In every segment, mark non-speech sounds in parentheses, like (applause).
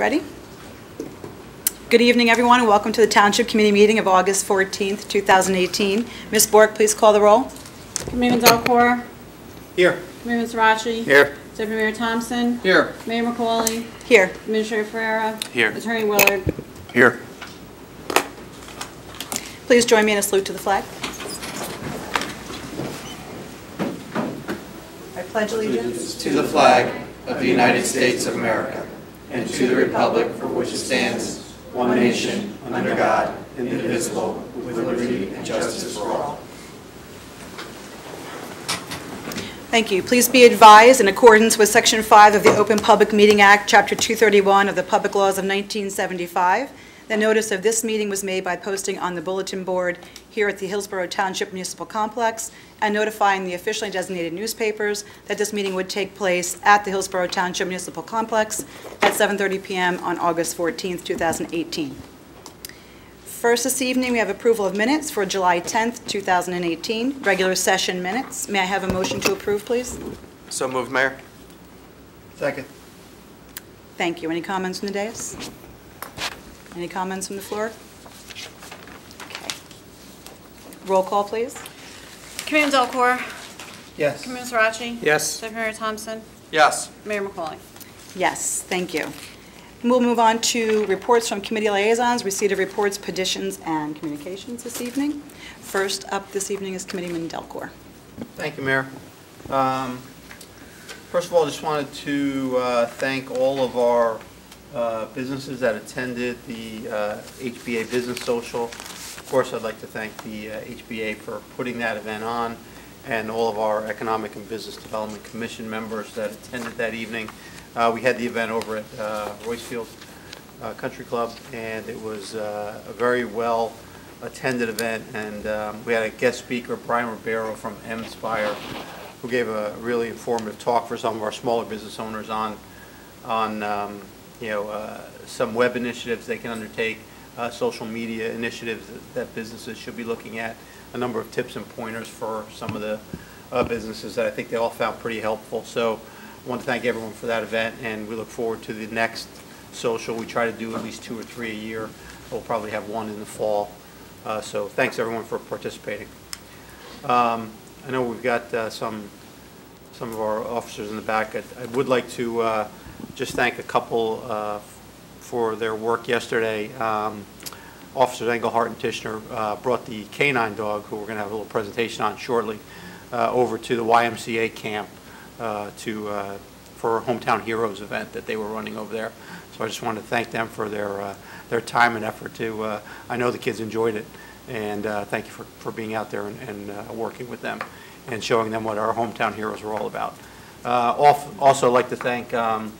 Ready? Good evening, everyone, and welcome to the Township Committee meeting of August 14th, 2018. Ms. Bork, please call the roll. Committeeman DelCore. Here. Committeeman Suraci. Here. Deputy Mayor Thompson. Here. Mayor McCauley. Here. Administrator Ferrera. Here. Attorney Willard. Here. Please join me in a salute to the flag. I pledge allegiance to the flag of the United States of America and to the republic for which it stands, one nation, under God, indivisible, with liberty and justice for all. Thank you. Please be advised, in accordance with Section 5 of the Open Public Meeting Act, Chapter 231 of the Public Laws of 1975, the notice of this meeting was made by posting on the bulletin board here at the Hillsborough Township Municipal Complex and notifying the officially designated newspapers that this meeting would take place at the Hillsborough Township Municipal Complex at 7:30 PM on August 14, 2018. First this evening, we have approval of minutes for July 10th, 2018, regular session minutes. May I have a motion to approve, please? So moved, Mayor. Second. Thank you. Any comments from the dais? Any comments from the floor? Okay. Roll call, please. Committeeman DelCore. Yes. Committeeman Suraci. Yes. Deputy Mayor Thompson. Yes. Mayor McCauley. Yes, thank you. We'll move on to reports from committee liaisons, receipt of reports, petitions, and communications this evening. First up this evening is Committeeman DelCore. Thank you, Mayor. Um, First of all, I just wanted to uh, thank all of our uh, businesses that attended the uh, HBA Business Social. Of course, I'd like to thank the uh, HBA for putting that event on, and all of our Economic and Business Development Commission members that attended that evening. Uh, We had the event over at uh, Roycefield Country Club, and it was a very well-attended event, and um, we had a guest speaker, Brian Ribeiro from M-Spire, who gave a really informative talk for some of our smaller business owners on, on, um, you know, uh, some web initiatives they can undertake, uh, social media initiatives that- that businesses should be looking at, a number of tips and pointers for some of the uh, businesses that I think they all found pretty helpful. So I want to thank everyone for that event, and we look forward to the next social. We try to do at least two or three a year. We'll probably have one in the fall. Uh, So thanks, everyone, for participating. Um, I know we've got uh, some, some of our officers in the back. I I would like to uh, just thank a couple uh, for their work yesterday. Um, Officers Engelhart and Tishner uh, brought the canine dog, who we're going to have a little presentation on shortly, uh, over to the YMCA camp uh, to, uh, for a Hometown Heroes event that they were running over there. So I just wanted to thank them for their, uh, their time and effort to, I know the kids enjoyed it, and thank you for, for being out there and, and working with them and showing them what our Hometown Heroes are all about. Uh, Also like to thank um,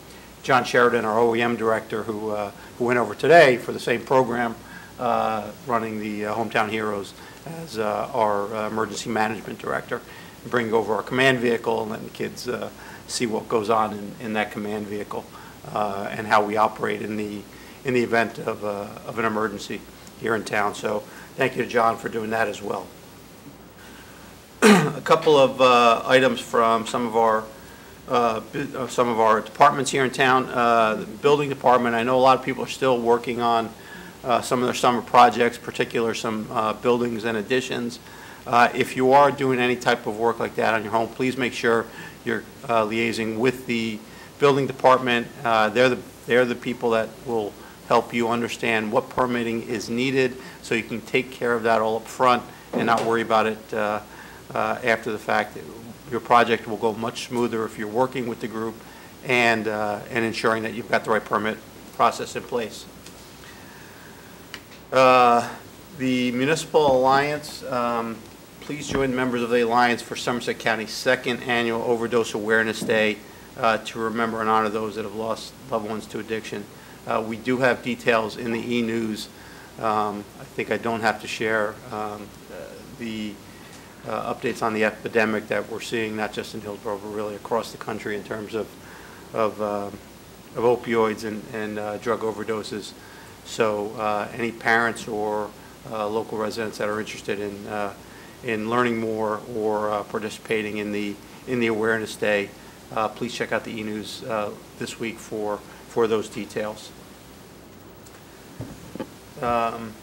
John Sheridan, our OEM director, who, uh, who went over today for the same program, uh, running the uh, Hometown Heroes as uh, our uh, emergency management director, bring over our command vehicle and letting the kids uh, see what goes on in, in that command vehicle and how we operate in the, in the event of, of an emergency here in town. So thank you to John for doing that as well. (clears throat) A couple of items from some of our, uh, uh, some of our departments here in town. Uh, The Building Department, I know a lot of people are still working on uh, some of their summer projects, particular some uh, buildings and additions. Uh, If you are doing any type of work like that on your home, please make sure you're liaising with the building department. They're the, they're the people that will help you understand what permitting is needed, so you can take care of that all up front and not worry about it after the fact. Your project will go much smoother if you're working with the group and, uh, and ensuring that you've got the right permit process in place. Uh, The Municipal Alliance, um, please join members of the Alliance for Somerset County's second annual Overdose Awareness Day uh, to remember and honor those that have lost loved ones to addiction. Uh, We do have details in the e-news. Um, I think I don't have to share um, uh, the uh, updates on the epidemic that we're seeing, not just in Hillsborough, but really across the country in terms of, of um, of opioids and, and uh, drug overdoses. So uh, any parents or uh, local residents that are interested in, uh, in learning more or uh, participating in the, in the Awareness Day, uh, please check out the e-news uh, this week for, for those details. Um,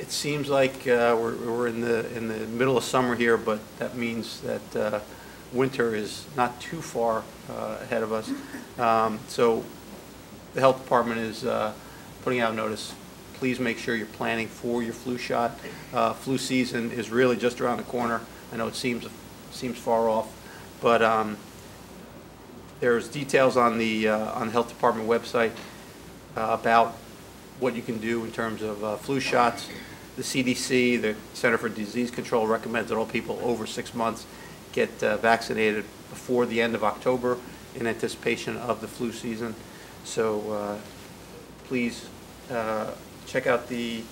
It seems like uh, we're we're in the, in the middle of summer here, but that means that uh, winter is not too far uh, ahead of us. Um, So the health department is uh, putting out notice, please make sure you're planning for your flu shot. Uh, Flu season is really just around the corner. I know it seems, seems far off, but um, there's details on the, uh, on the health department website about what you can do in terms of uh, flu shots. The CDC, the Center for Disease Control recommends that all people over six months get uh, vaccinated before the end of October in anticipation of the flu season. So uh, please uh, check out the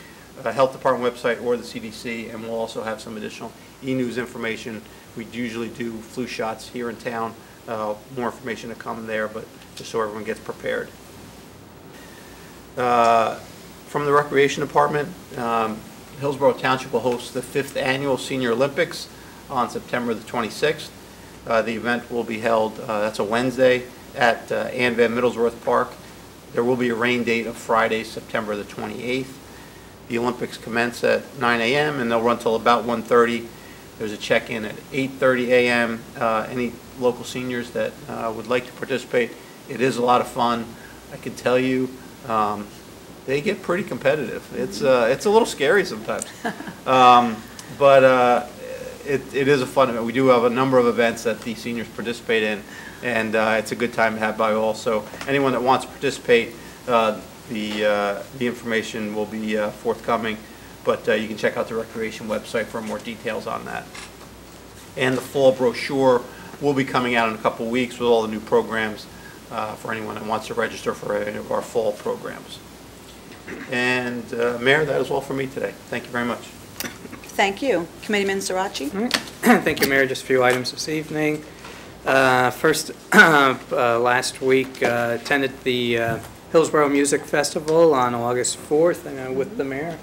uh, Health Department website or the CDC, and we'll also have some additional e-news information. We usually do flu shots here in town. Uh, More information to come there, but just so everyone gets prepared. Uh, From the Recreation Department, um, Hillsborough Township will host the fifth annual Senior Olympics on September the 26th. Uh, The event will be held, uh, that's a Wednesday, at uh, Ann Van Middlesworth Park. There will be a rain date of Friday, September the 28th. The Olympics commence at 9 a.m. and they'll run till about 1:30. There's a check-in at 8:30 a.m. Uh, Any local seniors that uh, would like to participate, it is a lot of fun. I can tell you, um, they get pretty competitive. It's, uh, it's a little scary sometimes. Um, But uh, it, it is a fun event. We do have a number of events that the seniors participate in, and uh, it's a good time to have by all. So anyone that wants to participate, uh, the, uh, the information will be uh, forthcoming, but you can check out the recreation website for more details on that. And the fall brochure will be coming out in a couple weeks with all the new programs for anyone that wants to register for any of our fall programs. And uh, Mayor, that is all for me today. Thank you very much. Thank you. Committeeman Suraci? All right. (clears throat) Thank you, Mayor. Just a few items this evening. Uh, First, (clears throat) uh, last week, uh, attended the uh, Hillsborough Music Festival on August 4th, I know with the mayor.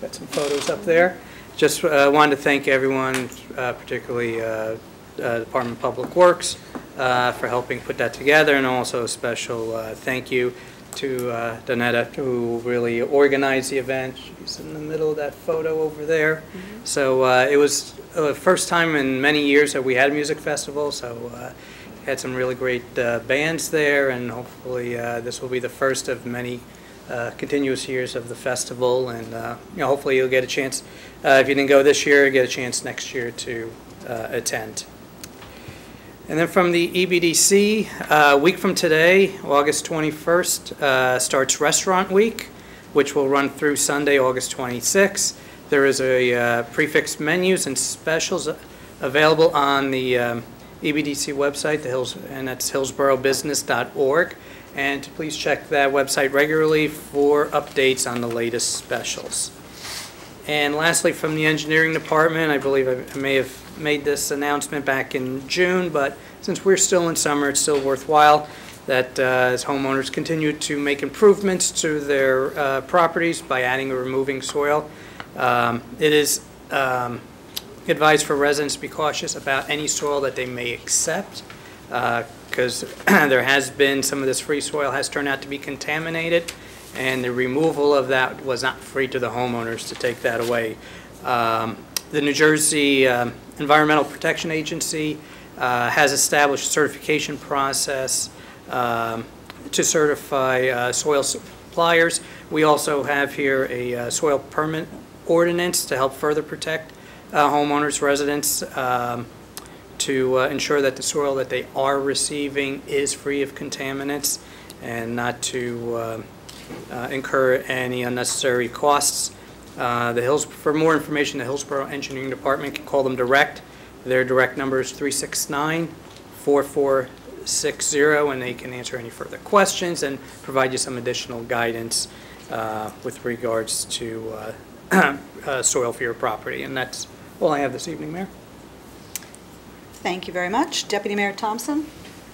Got some photos up there. Just uh, wanted to thank everyone, uh, particularly uh, uh, Department of Public Works, uh, for helping put that together, and also a special uh, thank you to uh, Donetta, who really organized the event. She's in the middle of that photo over there. So uh, it was the first time in many years that we had a music festival, so uh, had some really great uh, bands there, and hopefully uh, this will be the first of many uh, continuous years of the festival, and uh, you know, hopefully you'll get a chance, uh, if you didn't go this year, get a chance next year to uh, attend. And then from the EBDC, uh, week from today, August 21st, uh, starts Restaurant Week, which will run through Sunday, August 26th. There is a uh, prefix menus and specials available on the um, EBDC website, the Hills, and that's hillsboroughbusiness.org. And please check that website regularly for updates on the latest specials. And lastly, from the engineering department, I believe I may have made this announcement back in June, but since we're still in summer, it's still worthwhile that uh, as homeowners continue to make improvements to their uh, properties by adding or removing soil. Um, It is um, for residents to be cautious about any soil that they may accept, because (clears throat) there has been, some of this free soil has turned out to be contaminated, and the removal of that was not free to the homeowners to take that away. Um, The New Jersey um, Environmental Protection Agency uh, has established a certification process um, to certify uh, soil suppliers. We also have here a uh, soil permit ordinance to help further protect uh, homeowners, residents, um, to uh, ensure that the soil that they are receiving is free of contaminants and not to uh, incur any unnecessary costs. Uh, The Hills, for more information, the Hillsborough Engineering Department can call them direct. Their direct number is 369-4460, and they can answer any further questions and provide you some additional guidance uh, with regards to uh, (clears throat) uh, soil for your property. And that's all I have this evening, Mayor. Thank you very much. Deputy Mayor Thompson?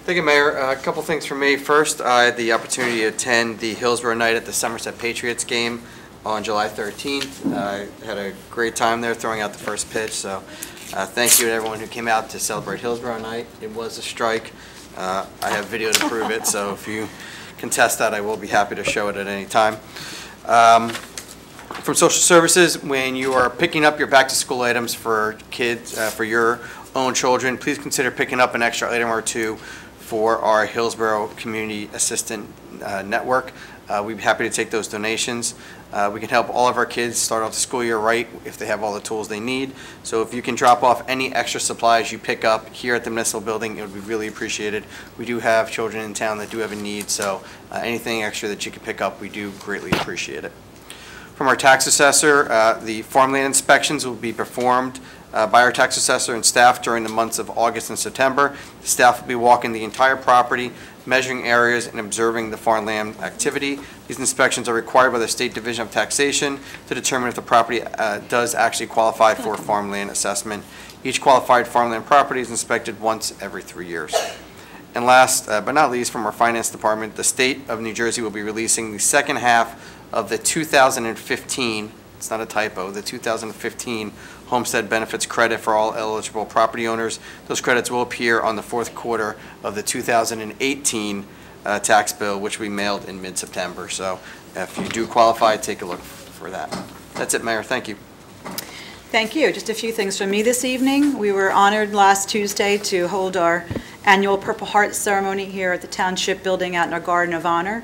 Thank you, Mayor. Uh, A couple things for me. First, I had the opportunity to attend the Hillsborough Night at the Somerset Patriots game on July 13th. I had a great time there throwing out the first pitch, so uh, thank you to everyone who came out to celebrate Hillsborough Night. It was a strike. Uh, I have video to prove it, so if you contest that, I will be happy to show it at any time. Um, From Social Services, when you are picking up your back-to-school items for kids, uh, for your own children, please consider picking up an extra item or two for our Hillsborough Community Assistant uh, Network. Uh, We'd be happy to take those donations. Uh, We can help all of our kids start off the school year right if they have all the tools they need. So if you can drop off any extra supplies you pick up here at the municipal building, it would be really appreciated. We do have children in town that do have a need, so uh, anything extra that you can pick up, we do greatly appreciate it. From our tax assessor, uh, the farmland inspections will be performed uh, by our tax assessor and staff during the months of August and September. The Staff will be walking the entire property, measuring areas, and observing the farmland activity. These inspections are required by the State Division of Taxation to determine if the property uh, does actually qualify for farmland assessment. Each qualified farmland property is inspected once every three years. And last uh, but not least, from our Finance Department, the State of New Jersey will be releasing the second half of the 2015, it's not a typo, the 2015 Homestead Benefits Credit for all eligible property owners. Those credits will appear on the fourth quarter of the 2018 uh, tax bill, which we mailed in mid-September. So if you do qualify, take a look for that. That's it, Mayor. Thank you. Thank you. Just a few things from me this evening. We were honored last Tuesday to hold our annual Purple Heart ceremony here at the Township Building out in our Garden of Honor.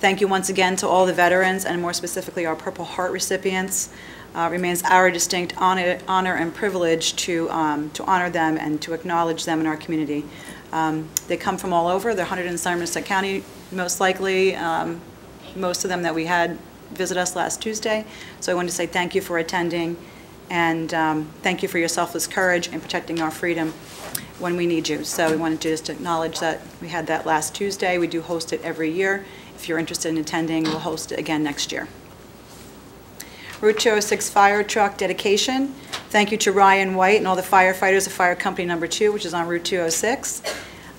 Thank you once again to all the veterans, and more specifically our Purple Heart recipients. Uh, Remains our distinct honor honor and privilege to um, to honor them and to acknowledge them in our community. Um, They come from all over. They're 100 in Somerset County, most likely, um, most of them that we had visit us last Tuesday. So I wanted to say thank you for attending, and um, thank you for your selfless courage in protecting our freedom when we need you. So we wanted to just acknowledge that we had that last Tuesday. We do host it every year. If you're interested in attending, we'll host it again next year. Route 206 Fire Truck Dedication. Thank you to Ryan White and all the firefighters of Fire Company Number Two, which is on Route 206.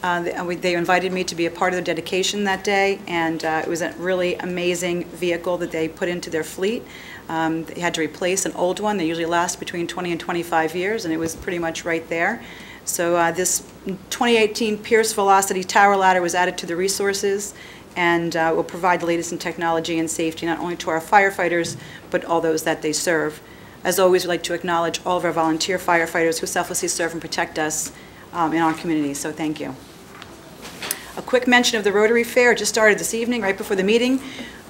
Uh, they- They invited me to be a part of the dedication that day, and uh, it was a really amazing vehicle that they put into their fleet. Um, They had to replace an old one. They usually last between 20 and 25 years, and it was pretty much right there. So uh, this 2018 Pierce Velocity Tower Ladder was added to the resources and uh, will provide the latest in technology and safety, not only to our firefighters, but all those that they serve. As always, we'd like to acknowledge all of our volunteer firefighters who selflessly serve and protect us um, in our community, so thank you. A quick mention of the Rotary Fair, just started this evening, right before the meeting.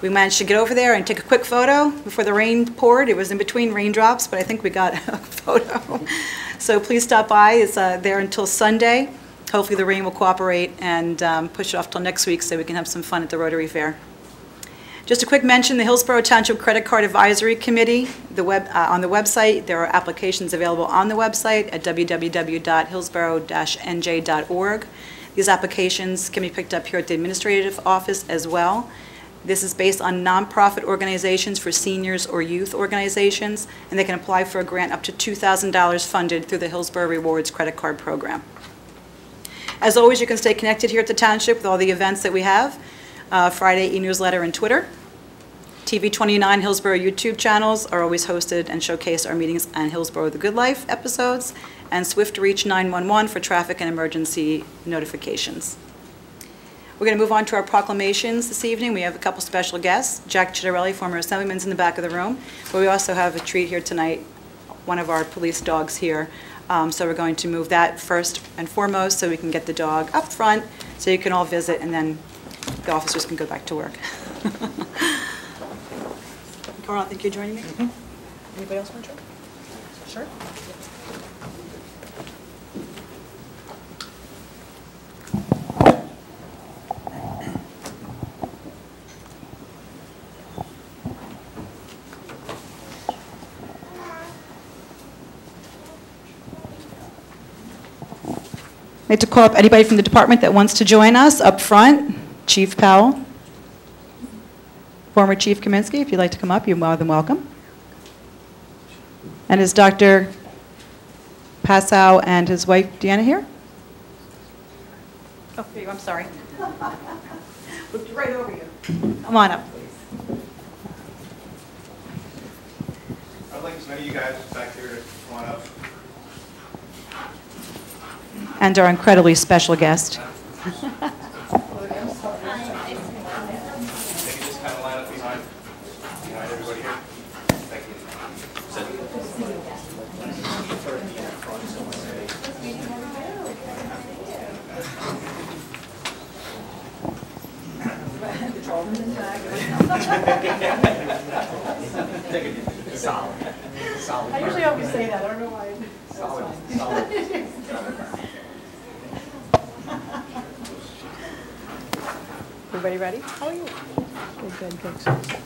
We managed to get over there and take a quick photo before the rain poured. It was in between raindrops, but I think we got (laughs) a photo. So please stop by, it's uh, there until Sunday. Hopefully the rain will cooperate and um, push it off till next week so we can have some fun at the Rotary Fair. Just a quick mention, the Hillsborough Township Credit Card Advisory Committee, the web, uh, on the website, there are applications available on the website at www.hillsborough-nj.org. These applications can be picked up here at the administrative office as well. This is based on nonprofit organizations for seniors or youth organizations, and they can apply for a grant up to $2,000 funded through the Hillsborough Rewards Credit Card Program. As always, you can stay connected here at the Township with all the events that we have, uh, Friday e-newsletter and Twitter. TV 29 Hillsborough YouTube channels are always hosted and showcase our meetings and Hillsborough The Good Life episodes, and Swift Reach 911 for traffic and emergency notifications. We're going to move on to our proclamations this evening. We have a couple special guests. Jack Ciattarelli, former assemblyman's in the back of the room, but we also have a treat here tonight, one of our police dogs here. Um, So we're going to move that first and foremost, so we can get the dog up front, so you can all visit, and then the officers can go back to work. (laughs) Carl, I think you're joining me? Anybody else want to join? Sure. I'd like to call up anybody from the department that wants to join us up front. Chief Powell, former Chief Kaminsky, if you'd like to come up, you're more than welcome. And is Dr. Passow and his wife Deanna here? Oh, here you go, I'm sorry. (laughs) Looked right over you. Come on up, please. I'd like some of you guys back here to come on up. And our incredibly special guest. They can just kind of line up behind. All right, everybody here? Thank you. I usually always say that, I don't know why. (laughs) Everybody ready? Oh, yeah. Good, good, good.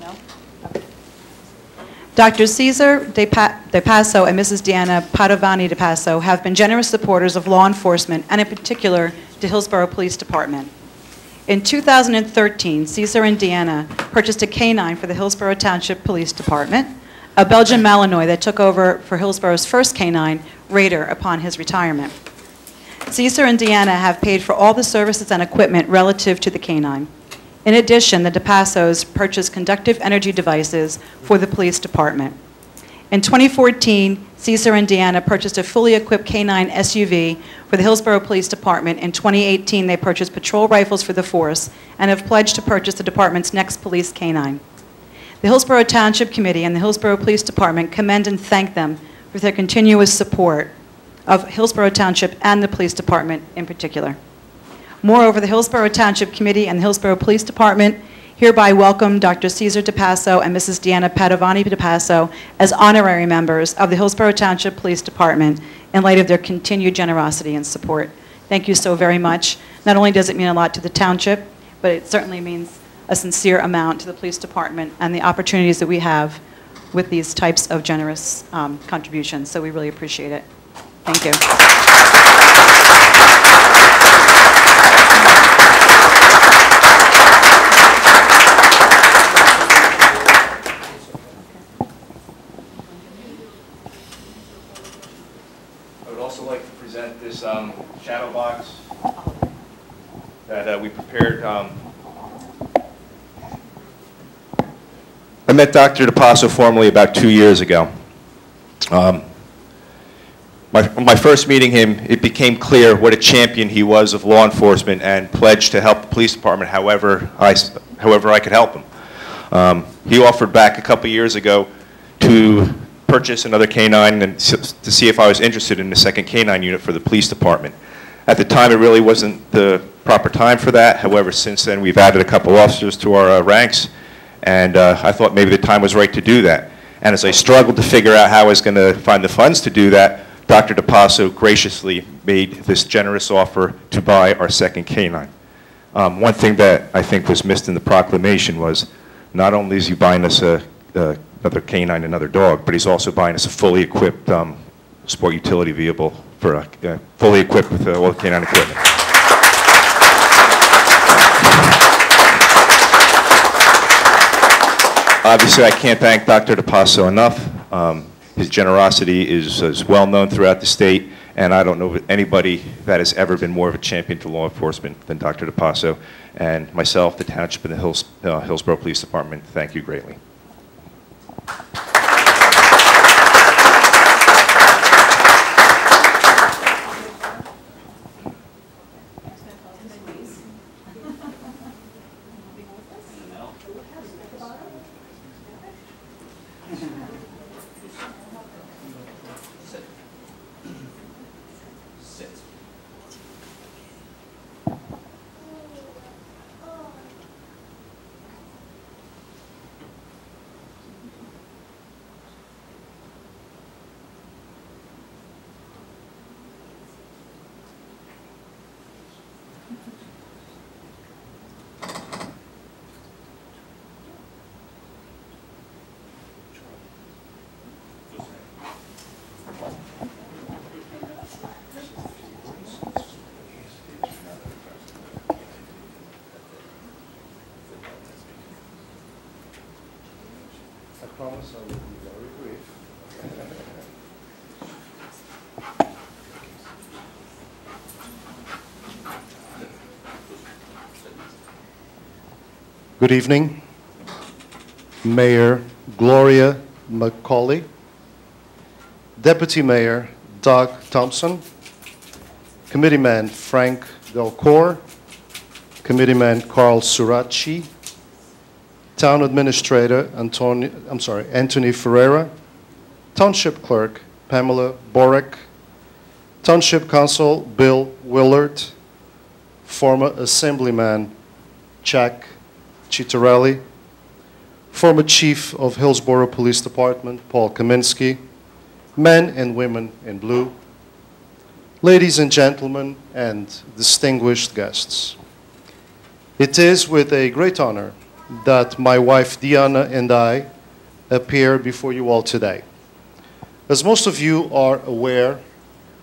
No? Dr. Cesar De Pa- De Paso and Mrs. Deanna Padovani De Paso have been generous supporters of law enforcement, and in particular, the Hillsborough Police Department. In 2013, Cesar and Deanna purchased a canine for the Hillsborough Township Police Department, a Belgian Malinois that took over for Hillsborough's first canine, Raider, upon his retirement. Cesar and Deanna have paid for all the services and equipment relative to the canine. In addition, the DePassos purchased conductive energy devices for the police department. In 2014, Cesar and Deanna purchased a fully equipped K-9 SUV for the Hillsborough Police Department. In 2018, they purchased patrol rifles for the force and have pledged to purchase the department's next police K-9. The Hillsborough Township Committee and the Hillsborough Police Department commend and thank them for their continuous support of Hillsborough Township and the Police Department in particular. Moreover, the Hillsborough Township Committee and the Hillsborough Police Department hereby welcome Dr. Cesar DePasso and Mrs. Deanna Padovani DePasso as honorary members of the Hillsborough Township Police Department in light of their continued generosity and support. Thank you so very much. Not only does it mean a lot to the township, but it certainly means a sincere amount to the police department and the opportunities that we have with these types of generous um, contributions. So we really appreciate it. Thank you. I would also like to present this um, shadow box that uh, we prepared. um, I met Dr. DePasso formally about two years ago. Um, My my first meeting him, it became clear what a champion he was of law enforcement and pledged to help the police department however I however I could help him. Um, He offered back a couple years ago to purchase another K-9 and to see if I was interested in a second K-9 unit for the police department. At the time, it really wasn't the proper time for that. However, since then, we've added a couple officers to our uh, ranks, and uh, I thought maybe the time was right to do that. And as I struggled to figure out how I was going to find the funds to do that, Dr. DePasso graciously made this generous offer to buy our second K-9. Um, One thing that I think was missed in the proclamation was, not only is he buying us a, a- another canine, another dog, but he's also buying us a fully equipped um, sport utility vehicle for, a- uh, fully equipped with uh, all the canine equipment. Obviously, I can't thank Dr. DePasso enough. Um, His generosity is is well-known throughout the state, and I don't know anybody that has ever been more of a champion to law enforcement than Dr. DePasso. And myself, the township, and the Hills- uh, Hillsborough Police Department, thank you greatly. Promise I will be very brief. Good evening. Mayor Gloria McCauley, Deputy Mayor Doug Thompson, Committeeman Frank DelCore, Committeeman Carl Suraci, Town Administrator Antoni, I'm sorry, Anthony Ferreira, Township Clerk Pamela Borek, Township Council Bill Willard, former Assemblyman Jack Ciattarelli, former Chief of Hillsborough Police Department Paul Kaminsky, men and women in blue, ladies and gentlemen, and distinguished guests. It is with a great honor that my wife Diana and I appear before you all today. As most of you are aware,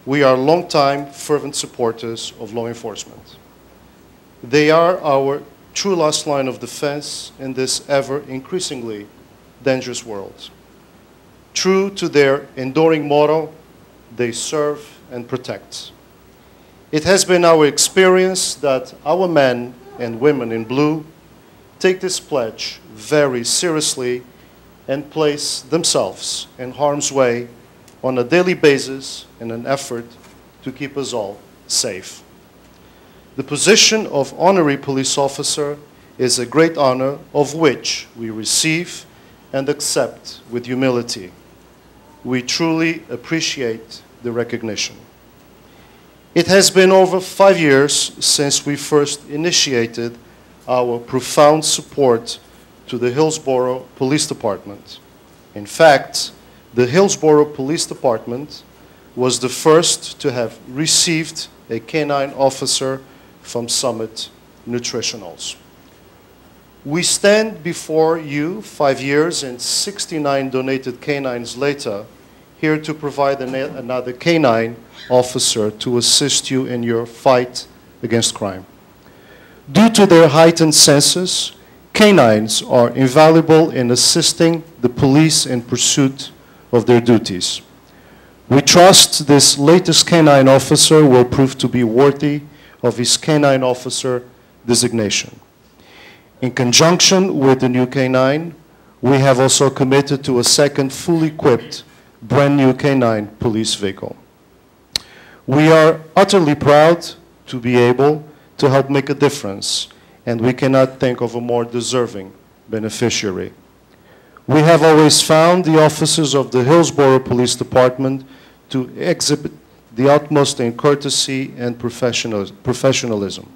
we are longtime fervent supporters of law enforcement. They are our true last line of defense in this ever increasingly dangerous world. True to their enduring motto, they serve and protect. It has been our experience that our men and women in blue take this pledge very seriously and place themselves in harm's way on a daily basis in an effort to keep us all safe. The position of honorary police officer is a great honor of which we receive and accept with humility. We truly appreciate the recognition. It has been over five years since we first initiated our profound support to the Hillsborough Police Department. In fact, the Hillsborough Police Department was the first to have received a canine officer from Summit Nutritionals. We stand before you five years and 69 donated canines later, here to provide an- another canine officer to assist you in your fight against crime. Due to their heightened senses, canines are invaluable in assisting the police in pursuit of their duties. We trust this latest canine officer will prove to be worthy of his canine officer designation. In conjunction with the new canine, we have also committed to a second fully equipped, brand new canine police vehicle. We are utterly proud to be able to help make a difference, and we cannot think of a more deserving beneficiary. We have always found the officers of the Hillsborough Police Department to exhibit the utmost in courtesy and professional- professionalism.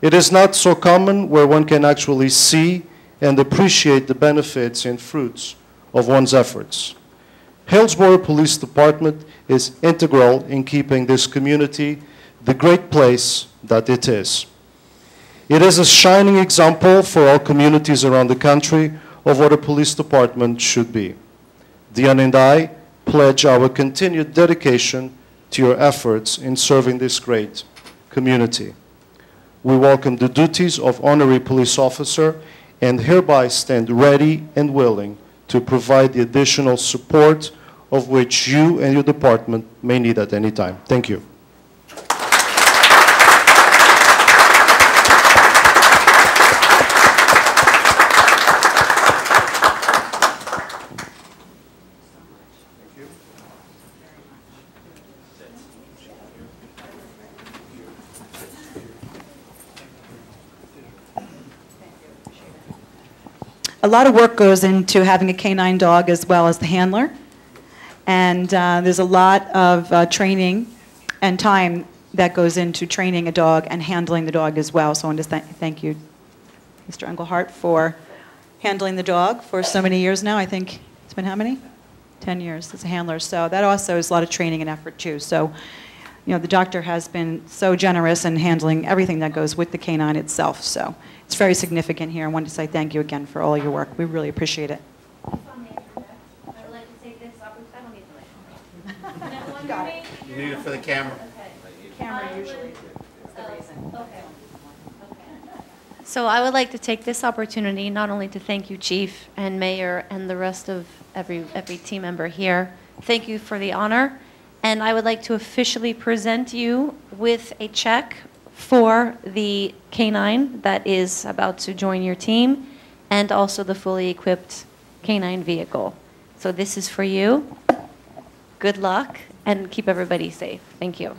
It is not so common where one can actually see and appreciate the benefits and fruits of one's efforts. Hillsborough Police Department is integral in keeping this community the great place that it is. It is a shining example for all communities around the country of what a police department should be. Diane and I pledge our continued dedication to your efforts in serving this great community. We welcome the duties of honorary police officer and hereby stand ready and willing to provide the additional support of which you and your department may need at any time. Thank you. A lot of work goes into having a canine dog as well as the handler. And uh, there's a lot of uh, training and time that goes into training a dog and handling the dog as well. So I want to thank, thank you, Mr. Engelhardt, for handling the dog for so many years now. I think it's been how many? 10 years as a handler. So that also is a lot of training and effort too. So, you know, the doctor has been so generous in handling everything that goes with the canine itself. So it's very significant here. I wanted to say thank you again for all your work. We really appreciate it. If I may interject, I would like to take this opportunity, I don't need the mic. Can everyone hear me? You need it for the camera. Camera usually is the reason. Okay. Okay. So I would like to take this opportunity not only to thank you, Chief and Mayor, and the rest of every, every team member here. Thank you for the honor. And I would like to officially present you with a check for the K-9 that is about to join your team, and also the fully equipped K-9 vehicle. So this is for you. Good luck, and keep everybody safe. Thank you.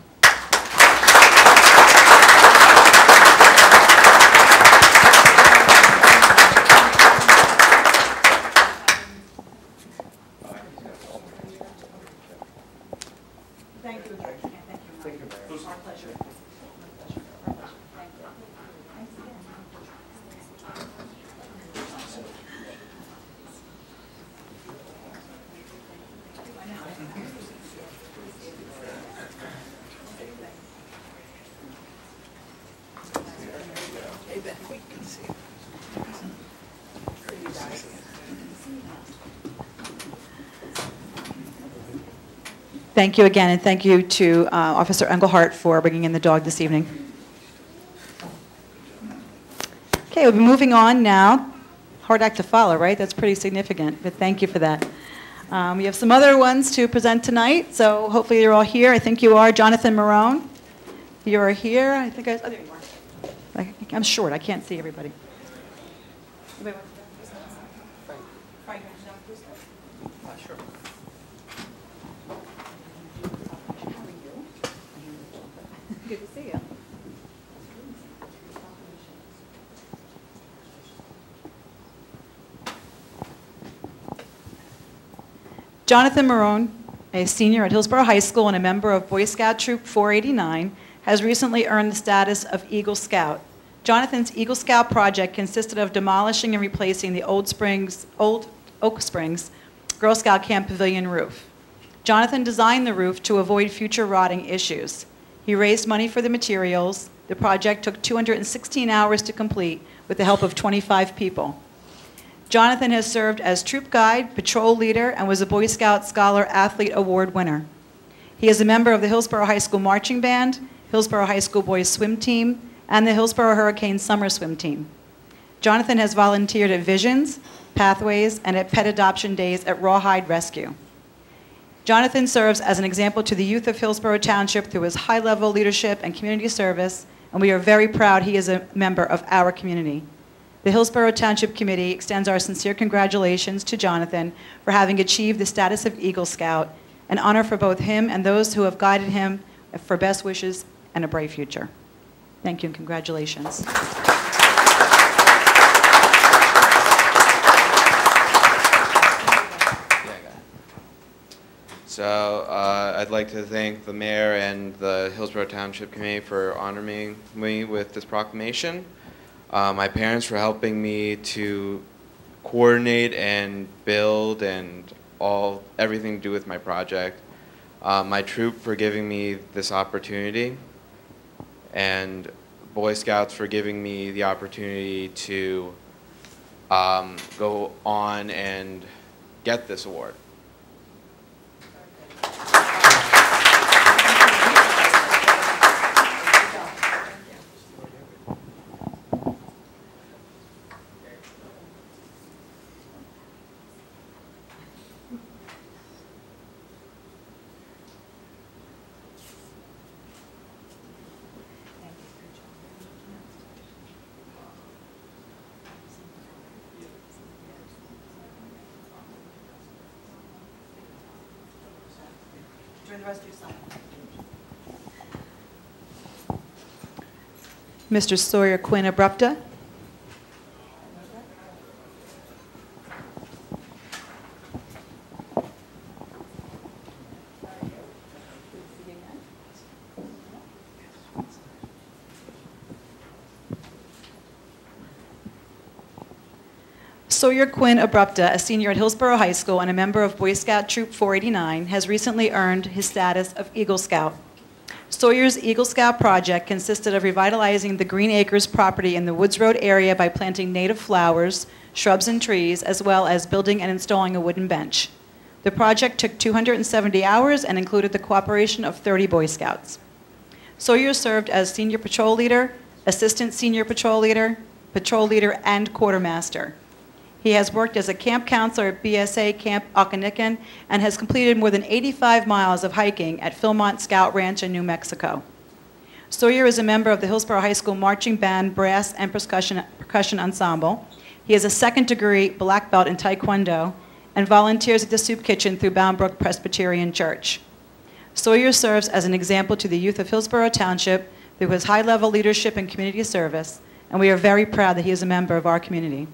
Thank you again, and thank you to uh, Officer Engelhardt for bringing in the dog this evening. Okay, we'll be moving on now. Hard act to follow, right? That's pretty significant, but thank you for that. Um, We have some other ones to present tonight, so hopefully you're all here. I think you are. Jonathan Marone, you are here. I think I, oh, there you are. I- I'm short, I can't see everybody. Sure. Jonathan Marone, a senior at Hillsborough High School and a member of Boy Scout Troop 489, has recently earned the status of Eagle Scout. Jonathan's Eagle Scout project consisted of demolishing and replacing the Old Springs, Old Oak Springs Girl Scout Camp Pavilion roof. Jonathan designed the roof to avoid future rotting issues. He raised money for the materials. The project took 216 hours to complete with the help of 25 people. Jonathan has served as troop guide, patrol leader, and was a Boy Scout Scholar Athlete Award winner. He is a member of the Hillsborough High School Marching Band, Hillsborough High School Boys Swim Team, and the Hillsborough Hurricane Summer Swim Team. Jonathan has volunteered at Visions, Pathways, and at Pet Adoption Days at Rawhide Rescue. Jonathan serves as an example to the youth of Hillsborough Township through his high-level leadership and community service, and we are very proud he is a member of our community. The Hillsborough Township Committee extends our sincere congratulations to Jonathan for having achieved the status of Eagle Scout, an honor for both him and those who have guided him for best wishes and a bright future. Thank you and congratulations. So uh, I'd like to thank the mayor and the Hillsborough Township Committee for honoring me with this proclamation. Uh, my parents for helping me to coordinate and build and all everything to do with my project. Uh, my troop for giving me this opportunity, and Boy Scouts for giving me the opportunity to um, go on and get this award. Mr. Sawyer Quinn Abrupta. Sawyer Quinn Abrupta, a senior at Hillsborough High School and a member of Boy Scout Troop 489, has recently earned his status of Eagle Scout. Sawyer's Eagle Scout project consisted of revitalizing the Green Acres property in the Woods Road area by planting native flowers, shrubs, and trees, as well as building and installing a wooden bench. The project took 270 hours and included the cooperation of 30 Boy Scouts. Sawyer served as senior patrol leader, assistant senior patrol leader, patrol leader, and quartermaster. He has worked as a camp counselor at BSA Camp Okanagan and has completed more than 85 miles of hiking at Philmont Scout Ranch in New Mexico. Sawyer is a member of the Hillsborough High School Marching Band Brass and Percussion, Percussion Ensemble. He has a second degree black belt in Taekwondo and volunteers at the Soup Kitchen through Bound Brook Presbyterian Church. Sawyer serves as an example to the youth of Hillsborough Township through his high-level leadership and community service, and we are very proud that he is a member of our community.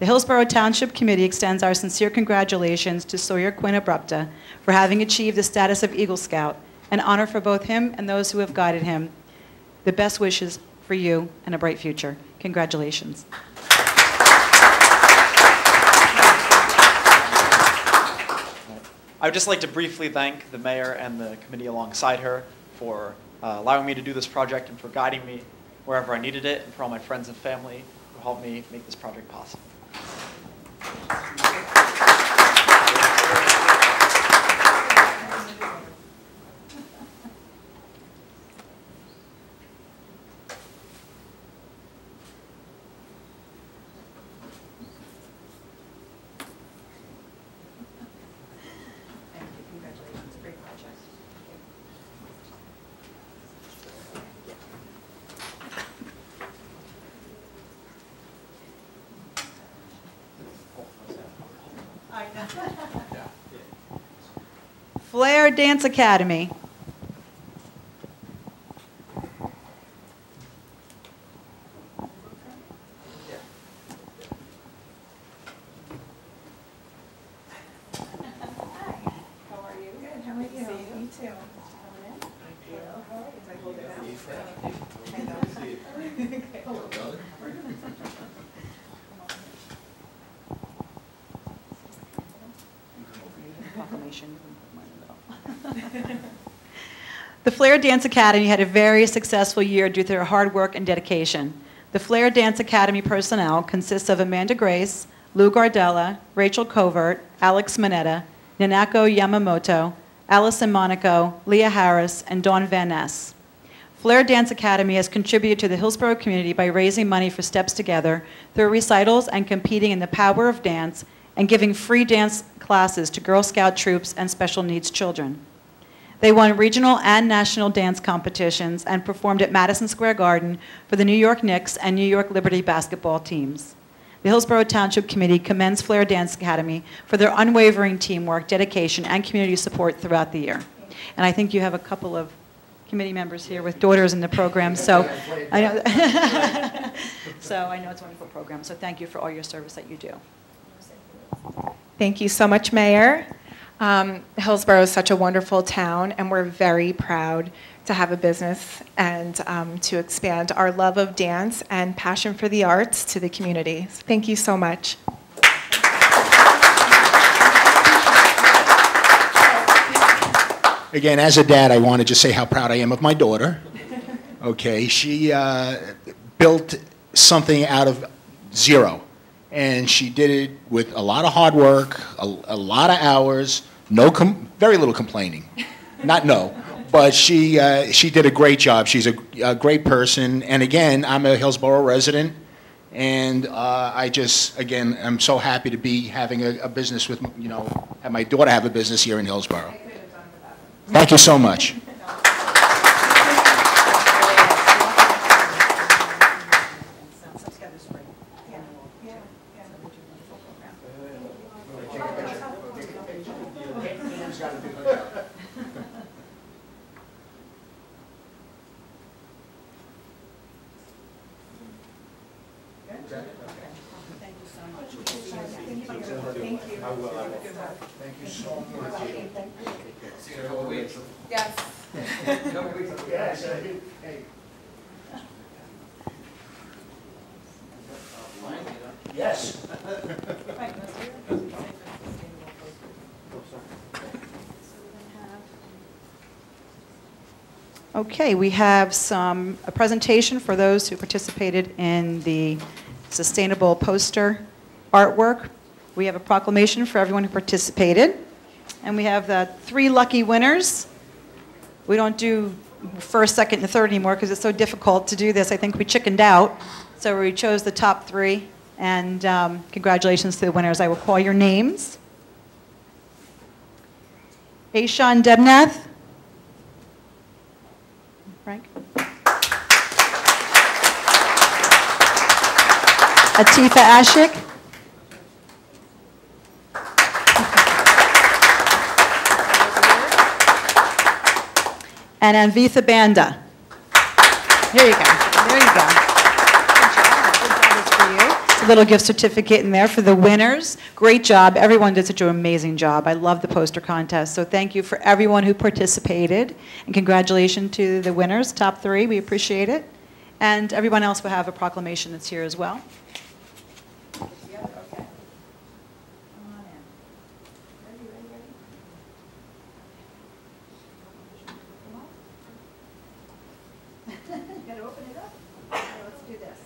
The Hillsborough Township Committee extends our sincere congratulations to Sawyer Quinn Abrupta for having achieved the status of Eagle Scout an honor for both him and those who have guided him. The best wishes for you and a bright future. Congratulations. I would just like to briefly thank the mayor and the committee alongside her for uh, allowing me to do this project and for guiding me wherever I needed it, and for all my friends and family who helped me make this project possible. Congratulations, Flair Dance Academy. How are you? Good, how are you? Me too. Proclamation. The Flair Dance Academy had a very successful year due to their hard work and dedication. The Flair Dance Academy personnel consists of Amanda Grace, Lou Gardella, Rachel Covert, Alex Manetta, Nanako Yamamoto, Allison Monaco, Leah Harris, and Dawn Van Ness. Flair Dance Academy has contributed to the Hillsborough community by raising money for Steps Together through recitals and competing in the power of dance and giving free dance classes to Girl Scout troops and special needs children. They won regional and national dance competitions and performed at Madison Square Garden for the New York Knicks and New York Liberty basketball teams. The Hillsborough Township Committee commends Flair Dance Academy for their unwavering teamwork, dedication, and community support throughout the year. And I think you have a couple of committee members here with daughters in the program, so I know, (laughs) so I know it's a wonderful program, so thank you for all your service that you do. Thank you so much, Mayor. Um, Hillsborough is such a wonderful town, and we're very proud to have a business and um, to expand our love of dance and passion for the arts to the community. Thank you so much. Again, as a dad, I want to just say how proud I am of my daughter. Okay, she uh, built something out of zero, and she did it with a lot of hard work, a, a lot of hours, no, com- very little complaining, (laughs) not no, but she uh, she did a great job. She's a, a great person, and again, I'm a Hillsborough resident, and uh, I just again I'm so happy to be having a, a business with you know have my daughter have a business here in Hillsborough. Thank you so much. Yes. Okay, we have some, a presentation for those who participated in the sustainable poster artwork. We have a proclamation for everyone who participated. And we have the three lucky winners. We don't do first, second, and third anymore because it's so difficult to do this. I think we chickened out. So we chose the top three. And um, congratulations to the winners. I will call your names. Aishan Debnath. Frank? Atifa Ashik. And Anvitha Banda. Here you go. There you go. Good job. Good job. It's for you. Little gift certificate in there for the winners. Great job. Everyone did such an amazing job. I love the poster contest. So thank you for everyone who participated. And congratulations to the winners, top three. We appreciate it. And everyone else will have a proclamation that's here as well. Gotta open it up. Let's do this.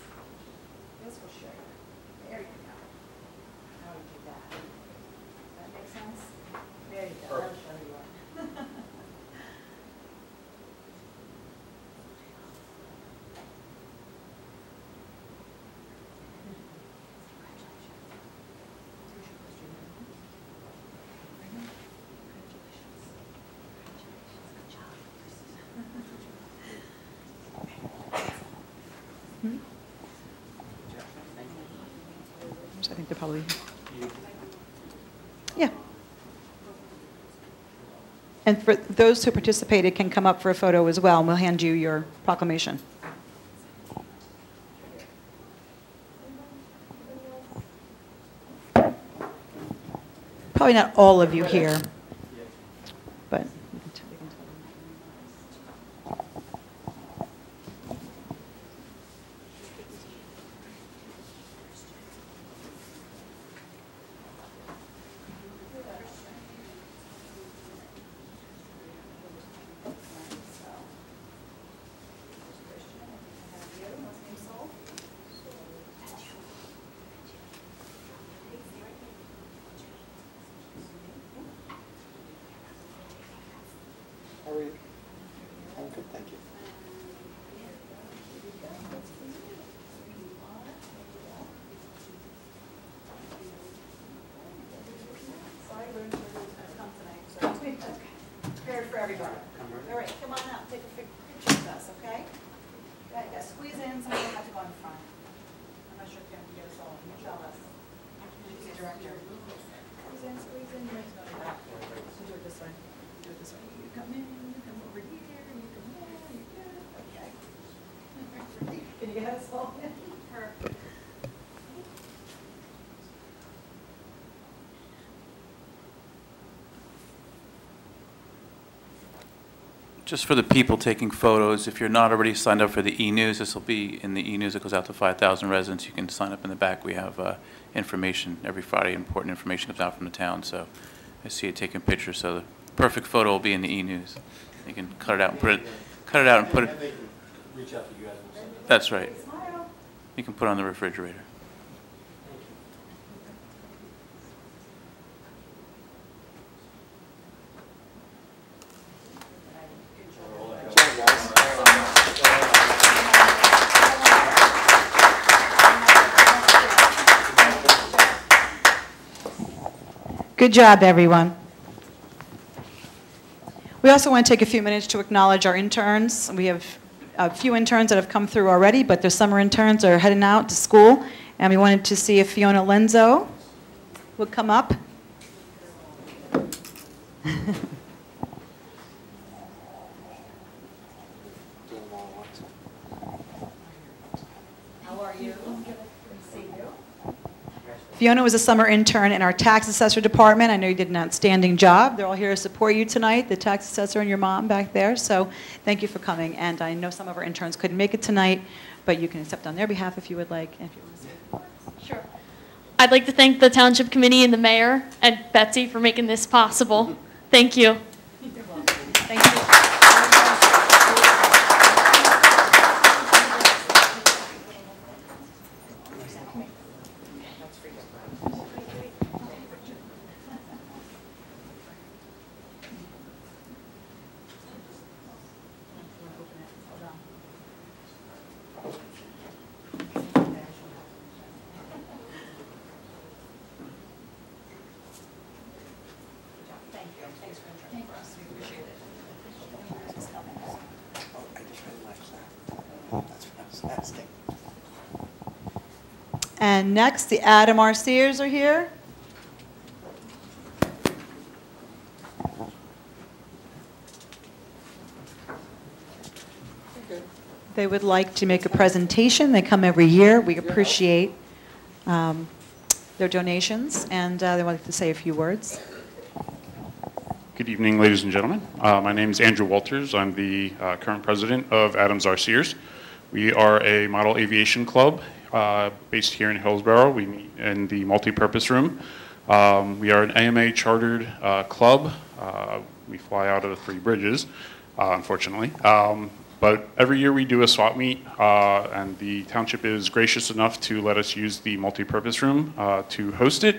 This will show you. There you go. Now we do that. Does that make sense? There you go. That'll show you. So I think they're probably, yeah. And for those who participated can come up for a photo as well, and we'll hand you your proclamation. Probably not all of you here, but. How are you? I'm good, thank you. Prepared for everybody. All right, come on up, take a pic- picture with us, okay? Yeah, yeah, squeeze in, somebody will have to go in front. I'm not sure if you have to get us all, you tell us. She's the director. Squeeze in, squeeze in, you have to go to the back. Do it this way, do it this way. You come in, you come over here, you come there, you good, okay. Can you get us all in? Perfect. Just for the people taking photos, if you're not already signed up for the e-news, this will be in the e-news. It goes out to 5,000 residents. You can sign up in the back. We have uh, information every Friday, important information comes out from the town. So I see you taking pictures. So the perfect photo will be in the e-news. You can cut it out and put it, cut it out and put it. Out to you guys. That's right. You can put it on the refrigerator. Good job, everyone. We also want to take a few minutes to acknowledge our interns. We have a few interns that have come through already, but their summer interns are heading out to school, and we wanted to see if Fiona Lenzo would come up. (laughs) How are you? Good to see you. Fiona was a summer intern in our tax assessor department. I know you did an outstanding job. They're all here to support you tonight, the tax assessor and your mom back there. So thank you for coming. And I know some of our interns couldn't make it tonight, but you can accept on their behalf if you would like. If you want to Sure. I'd like to thank the Township Committee and the mayor and Betsy for making this possible. Thank you. Thank you. Thank you. Thanks for interning for us. We appreciate it. I just realized that. That's what I was asking. And next, the Adam R. Sears are here. They would like to make a presentation. They come every year. We appreciate um, their donations, and uh, they wanted to say a few words. Good evening, ladies and gentlemen. Uh, My name is Andrew Walters. I'm the uh, current president of Adams R. Sears. We are a model aviation club uh, based here in Hillsborough. We meet in the multipurpose room. Um, We are an AMA chartered uh, club. Uh, We fly out of the Three Bridges, uh, unfortunately. Um, But every year we do a swap meet, and the township is gracious enough to let us use the multipurpose room to host it.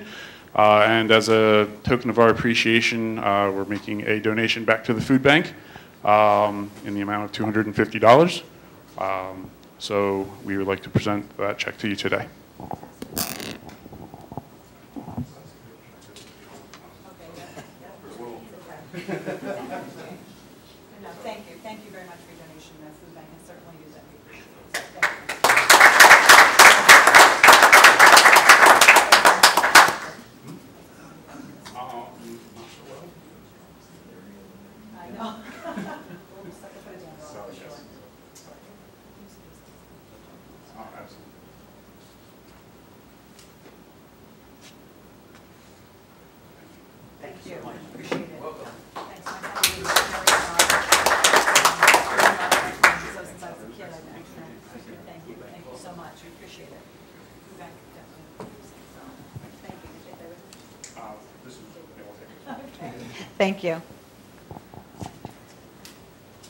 And as a token of our appreciation, we're making a donation back to the food bank um, in the amount of $250. Um, So we would like to present that check to you today. (laughs) Thank you, thank you very much for your donation, that food bank can certainly use it. I know. We'll just have to put it down, for sure. Thank you, appreciate it. Thanks, my family is very proud. So since I was a kid, I've been extra. Thank you, thank you so much, we appreciate it. Food bank definitely. Thank you. Did you take that with you? Okay. Thank you.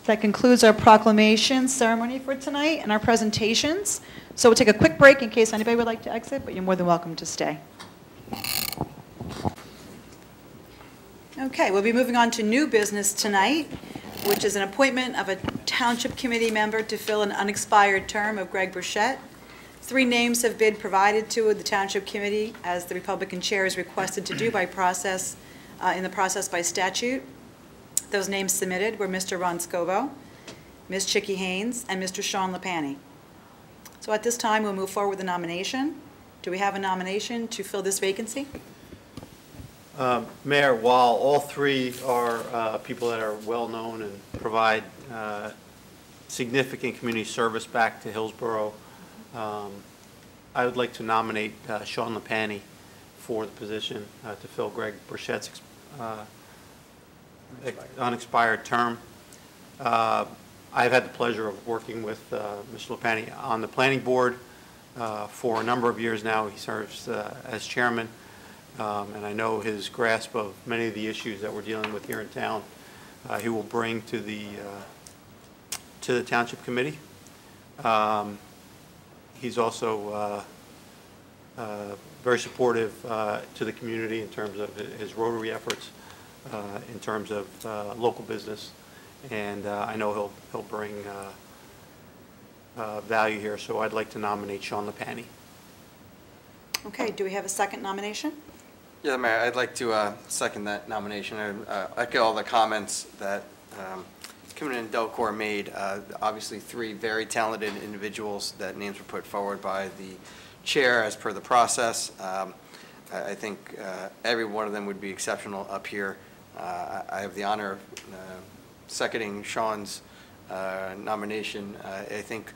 That concludes our proclamation ceremony for tonight and our presentations. So we'll take a quick break in case anybody would like to exit, but you're more than welcome to stay. Okay, we'll be moving on to new business tonight, which is an appointment of a Township Committee member to fill an unexpired term of Greg Burchette. Three names have been provided to the Township Committee, as the Republican chair is requested to do by process, uh, in the process by statute. Those names submitted were Mr. Ron Scoville, Ms. Chicky Haynes, and Mr. Shawn Lipani. So at this time, we'll move forward with the nomination. Do we have a nomination to fill this vacancy? Um, Mayor, while all three are uh, people that are well-known and provide uh, significant community service back to Hillsborough, um, I would like to nominate uh, Shawn Lipani for the position uh, to fill Greg Burchette's uh, unexpired term. Uh, I've had the pleasure of working with uh, Mr. Lipani on the planning board uh, for a number of years now. He serves uh, as chairman. Um, and I know his grasp of many of the issues that we're dealing with here in town, uh, he will bring to the, to the Township Committee. Um, He's also very supportive uh, to the community in terms of his Rotary efforts, uh, in terms of uh, local business, and uh, I know he'll, he'll bring uh, uh, value here, so I'd like to nominate Shawn Lipani. Okay, do we have a second nomination? Yeah, Mayor, I'd like to uh, second that nomination. I uh, echo all the comments that um, Commissioner DelCore made. Uh, Obviously, three very talented individuals that names were put forward by the chair as per the process. Um, I I think uh, every one of them would be exceptional up here. Uh, I have the honor of uh, seconding Shawn's uh, nomination. Uh, I think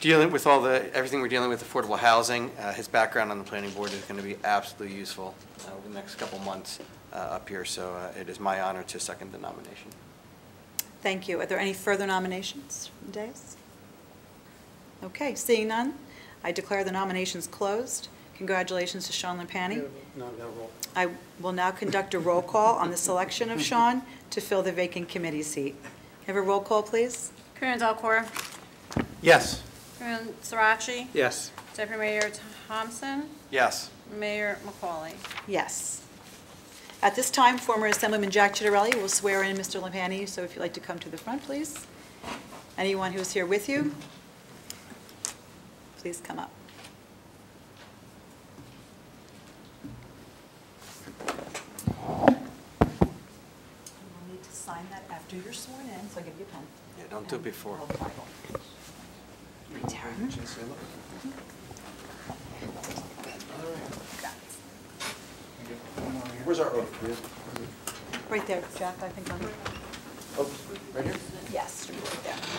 dealing with all the, everything we're dealing with affordable housing, his background on the planning board is going to be absolutely useful over the next couple months up here, so it is my honor to second the nomination. Thank you. Are there any further nominations from? Okay, seeing none, I declare the nominations closed. Congratulations to Shawn Lipani. I will now conduct a roll call on the selection of Shawn to fill the vacant committee seat. Have a roll call, please? Commander DelCore? Yes. Commander Suraci? Yes. Deputy Mayor Thompson? Yes. Mayor McCauley? Yes. At this time, former Assemblyman Jack Ciattarelli will swear in Mr. Lipani, so if you'd like to come to the front, please. Anyone who's here with you, please come up. You'll need to sign that after you're sworn in, so I'll give you a pen. Yeah, don't do it before. Right there. Where's our oath? Right there, Jack, I think on the... Oh, right here? Yes, right there.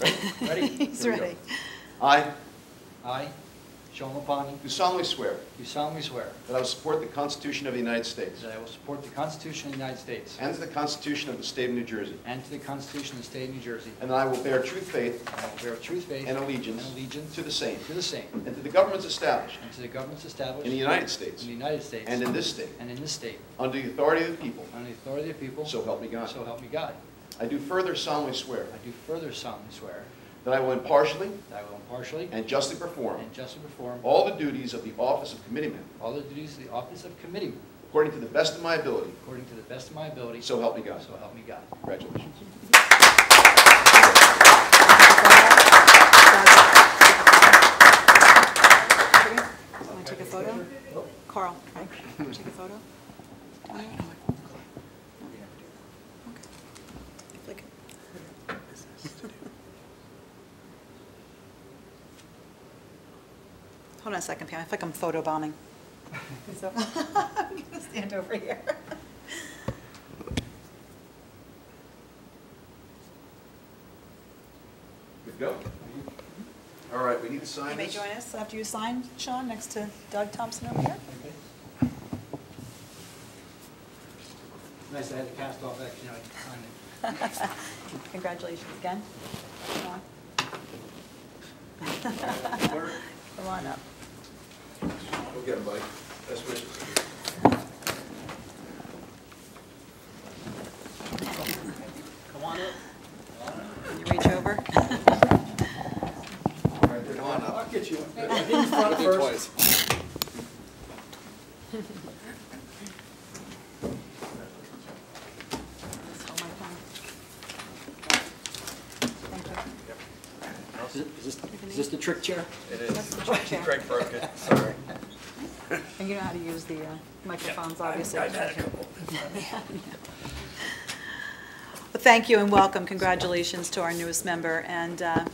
Ready? (laughs) He's Here we go. ready. I. I, Shawn Lipani. Do solemnly swear Do solemnly swear that I will support the Constitution of the United States that I will support the Constitution of the United States and the Constitution of the State of New Jersey, and to the Constitution of the State of New Jersey, and that I will bear true faith and I will bear true faith and allegiance and allegiance to the same to the same, and to the governments established and to the governments established in the United States in the United States and in this state and in this state, under the authority of the people, under the authority of the people, so help me God. so help me God. I do further solemnly swear I do further solemnly swear that I will impartially that I will impartially and justly perform and justly perform all the duties of the office of committeeman all the duties of the office of committeeman according to the best of my ability, according to the best of my ability, so help me God. so help me God. Congratulations. Want to take a photo? Oh. Carl, right? Take a photo? (laughs) Okay. Flick it. Hold on a second, Pam, I feel like I'm photo bombing. So, (laughs) (laughs) I'm going to stand over here. Good to go. All right, we need to sign You may this. join us after you sign, Shawn, next to Doug Thompson over here. Nice, I had to cast off action, I can sign it. (laughs) Congratulations again. Come on. Come on up. Go get him. Best wishes. Come on up. Can you reach over? Come on up. I'll get you. In front Do it first. twice. Hold my phone. Thank you. Is this, is this the trick chair? It is. That's trick chair. Craig broke it, sorry. And you know how to use the uh, microphones, obviously. I've had a couple. (laughs) Well, thank you and welcome. Congratulations to our newest member, and uh,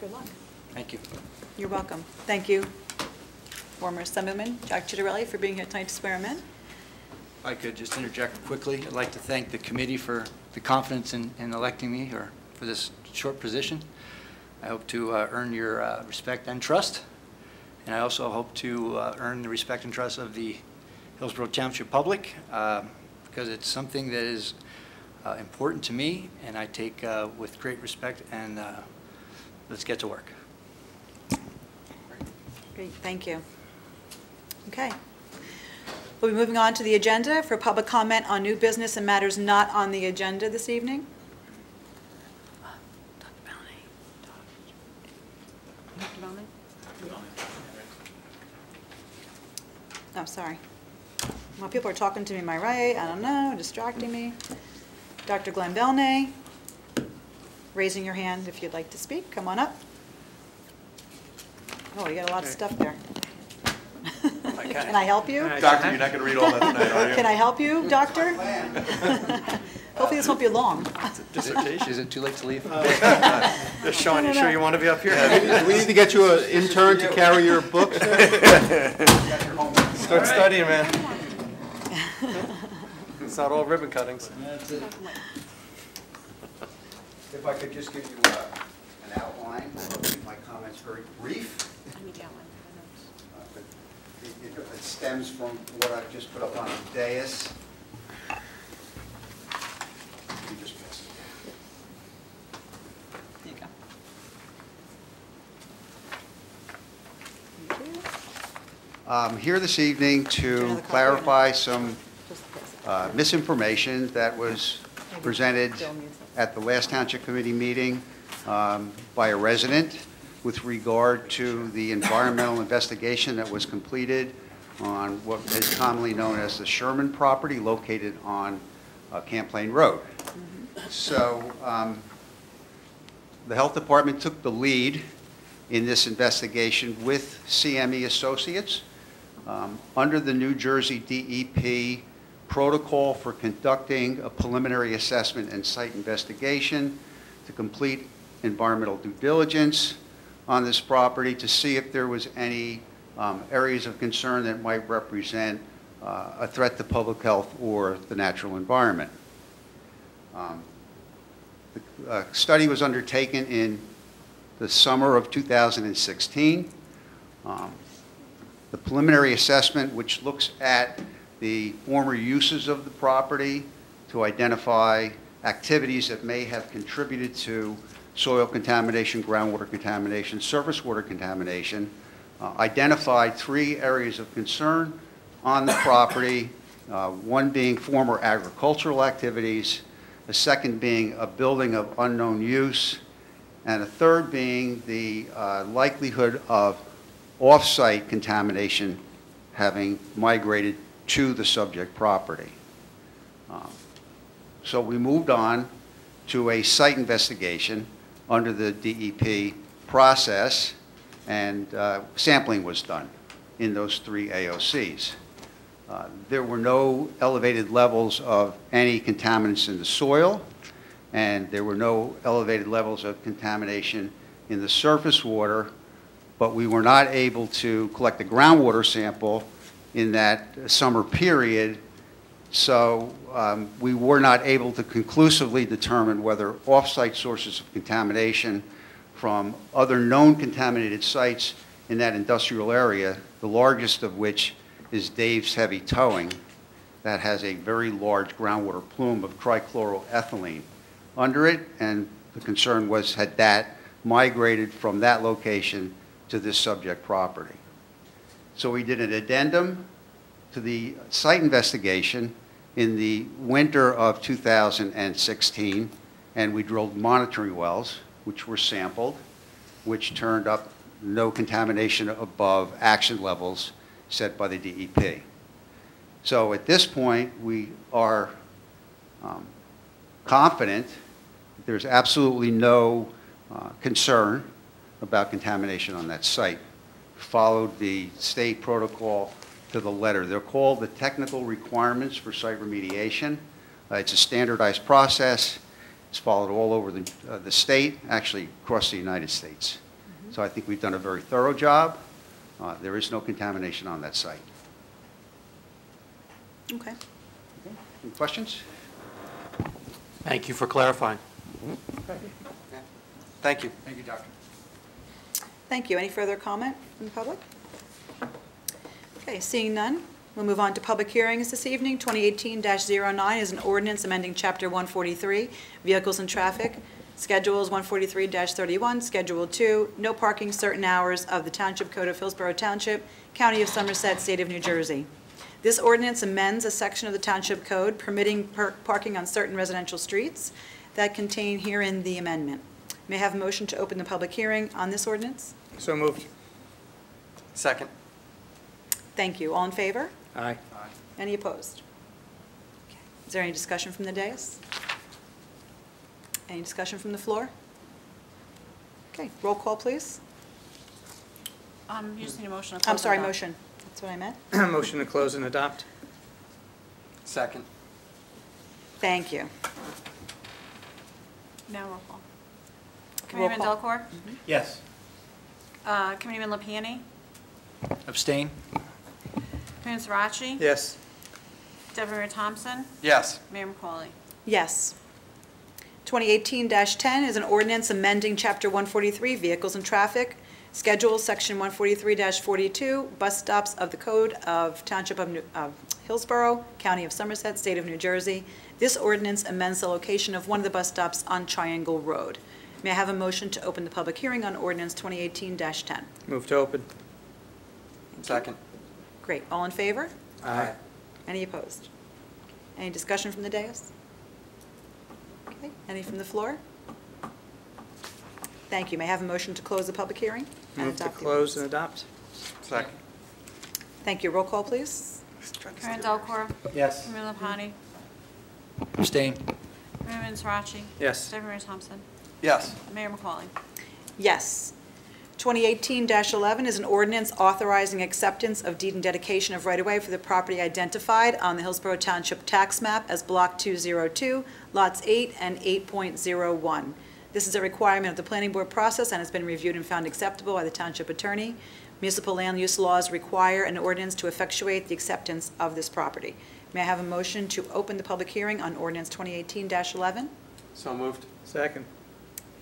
good luck. Thank you. You're welcome. Thank you, former Assemblyman Jack Ciattarelli, for being here tonight to swear him in. If I could just interject quickly, I'd like to thank the committee for the confidence in, in electing me, or for this short position. I hope to uh, earn your uh, respect and trust, and I also hope to uh, earn the respect and trust of the Hillsborough Township public, uh, because it's something that is uh, important to me, and I take uh, with great respect, and uh, let's get to work. Great, thank you. Okay. We'll be moving on to the agenda for public comment on new business and matters not on the agenda this evening. Oh, sorry. Well, people are talking to me my right, I don't know, distracting me. Dr. Glenn Belnay, raising your hand if you'd like to speak, come on up. Oh, you got a lot of stuff there. (laughs) Can I help you? Doctor, you're not going to read all that tonight, are you? Can I help you, doctor? (laughs) Hopefully this won't be long. (laughs) Dissertation. Is it too late to leave? Shawn, No, you sure you want to be up here? Do we need to get you an intern to carry your books? Start studying, man. It's not all ribbon cuttings. If I could just give you uh, an outline, I'll keep my comments very brief. Uh, It it- it stems from what I've just put up on the dais. Let me just pass it. There you go. I'm here this evening to clarify some Just pass it. uh, misinformation that was presented at the last Township Committee meeting um, by a resident with regard to the environmental investigation that was completed on what is commonly known as the Sherman property located on uh, Camplain Road. So um, the Health Department took the lead in this investigation with CME Associates um, under the New Jersey DEP protocol for conducting a preliminary assessment and site investigation to complete environmental due diligence on this property to see if there was any um, areas of concern that might represent uh, a threat to public health or the natural environment. Um, the- a study was undertaken in the summer of 2016. Um, The preliminary assessment, which looks at the former uses of the property to identify activities that may have contributed to soil contamination, groundwater contamination, surface water contamination, uh, identified three areas of concern on the property, uh, one being former agricultural activities, the second being a building of unknown use, and a third being the uh, likelihood of off-site contamination having migrated to the subject property. Um, So we moved on to a site investigation under the DEP process, and uh, sampling was done in those three AOCs. Uh, There were no elevated levels of any contaminants in the soil, and there were no elevated levels of contamination in the surface water, but we were not able to collect the groundwater sample in that summer period, so um, we were not able to conclusively determine whether off-site sources of contamination from other known contaminated sites in that industrial area, the largest of which is Dave's Heavy Towing, that has a very large groundwater plume of trichloroethylene under it, and the concern was had that migrated from that location to this subject property. So we did an addendum to the site investigation in the winter of 2016, and we drilled monitoring wells, which were sampled, which turned up no contamination above action levels set by the DEP. So at this point, we are um, confident there's absolutely no uh, concern about contamination on that site. Followed the state protocol to the letter. They're called the technical requirements for site remediation. Uh, It's a standardized process. It's followed all over the, uh, the state, actually across the United States. So I think we've done a very thorough job. Uh, There is no contamination on that site. Okay. Any questions? Thank you for clarifying. Thank you. Thank you, Doctor. Thank you. Any further comment from the public? Okay, seeing none, we'll move on to public hearings this evening. 2018-09 is an ordinance amending Chapter 143, Vehicles and Traffic, Schedules 143-31, Schedule 2, no parking certain hours of the Township Code of Hillsborough Township, County of Somerset, State of New Jersey. This ordinance amends a section of the Township Code permitting per- parking on certain residential streets that contain herein the amendment. May I have a motion to open the public hearing on this ordinance? So moved. Second. Thank you. All in favor? Aye. Aye. Any opposed? Okay. Is there any discussion from the dais? Any discussion from the floor? Okay, roll call, please. Um, you just need a motion to close. I'm and sorry, adopt. motion. That's what I meant. (clears throat) Motion to close and adopt. Second. Thank you. Now roll call. Roll Committeeman call. DelCore? Yes. Uh, Committeeman Lipani? Abstain? Committeeman Suraci? Yes. Deputy Mayor Thompson? Yes. Mayor McCauley? Yes. 2018-10 is an ordinance amending Chapter 143, Vehicles and Traffic, Schedule, Section 143-42, bus stops of the Code of Township of New- of Hillsborough, County of Somerset, State of New Jersey. This ordinance amends the location of one of the bus stops on Triangle Road. May I have a motion to open the public hearing on ordinance 2018-10? Move to open. Second. Great. All in favor? Aye. Any opposed? Any discussion from the dais? Okay, any from the floor? Thank you. May I have a motion to close the public hearing? and Move to adopt the close and ordinance? adopt. Second. Thank you. Roll call, please. Committeeman DelCore? Yes. Committeeman Lipani? Abstain? Committeeman Suraci? Yes. Deputy Mayor Thompson? Yes. Mayor McCauley? Yes. 2018-11 is an ordinance authorizing acceptance of deed and dedication of right-of-way for the property identified on the Hillsborough Township tax map as Block 202, Lots 8 and 8.01. This is a requirement of the planning board process and has been reviewed and found acceptable by the township attorney. Municipal land use laws require an ordinance to effectuate the acceptance of this property. May I have a motion to open the public hearing on ordinance 2018-11? So moved. Second.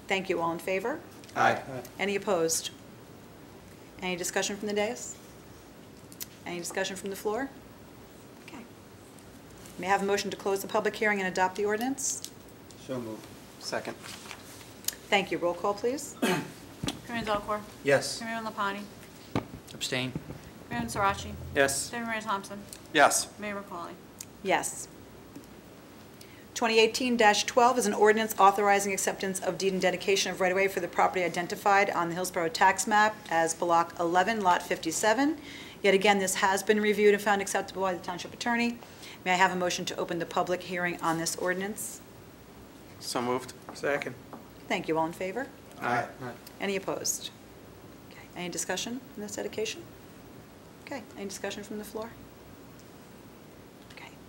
Thank you. All in favor? Aye. Any opposed? Any discussion from the dais? Any discussion from the floor? Okay. May I have a motion to close the public hearing and adopt the ordinance? So moved. Second. Thank you. Roll call, please. (coughs) Committeeman DelCore? Yes. Committeeman Lipani? Abstain. Committeeman Suraci? Yes. Deputy Mayor Thompson? Yes. Mayor McCauley? Yes. 2018-12 is an ordinance authorizing acceptance of deed and dedication of right-of-way for the property identified on the Hillsborough tax map as Block 11, Lot 57. Yet again, this has been reviewed and found acceptable by the township attorney. May I have a motion to open the public hearing on this ordinance? So moved. Second. Thank you. All in favor? Aye. Any opposed? Okay. Any discussion on this dedication? Okay. Any discussion from the floor?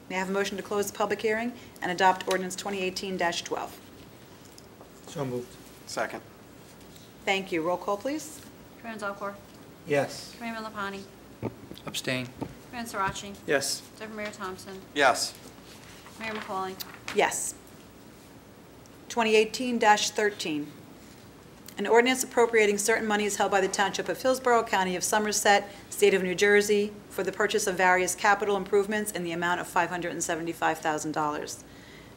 Okay. May I have a motion to close the public hearing and adopt ordinance 2018-12? So moved. Second. Thank you. Roll call, please. Committeeman DelCore? Yes. Committeeman Lipani? Abstain. Committeeman Suraci? Yes. Deputy Mayor Thompson? Yes. Mayor McCauley? Yes. 2018-13, an ordinance appropriating certain monies held by the Township of Hillsborough, County of Somerset, State of New Jersey, for the purchase of various capital improvements in the amount of $575,000.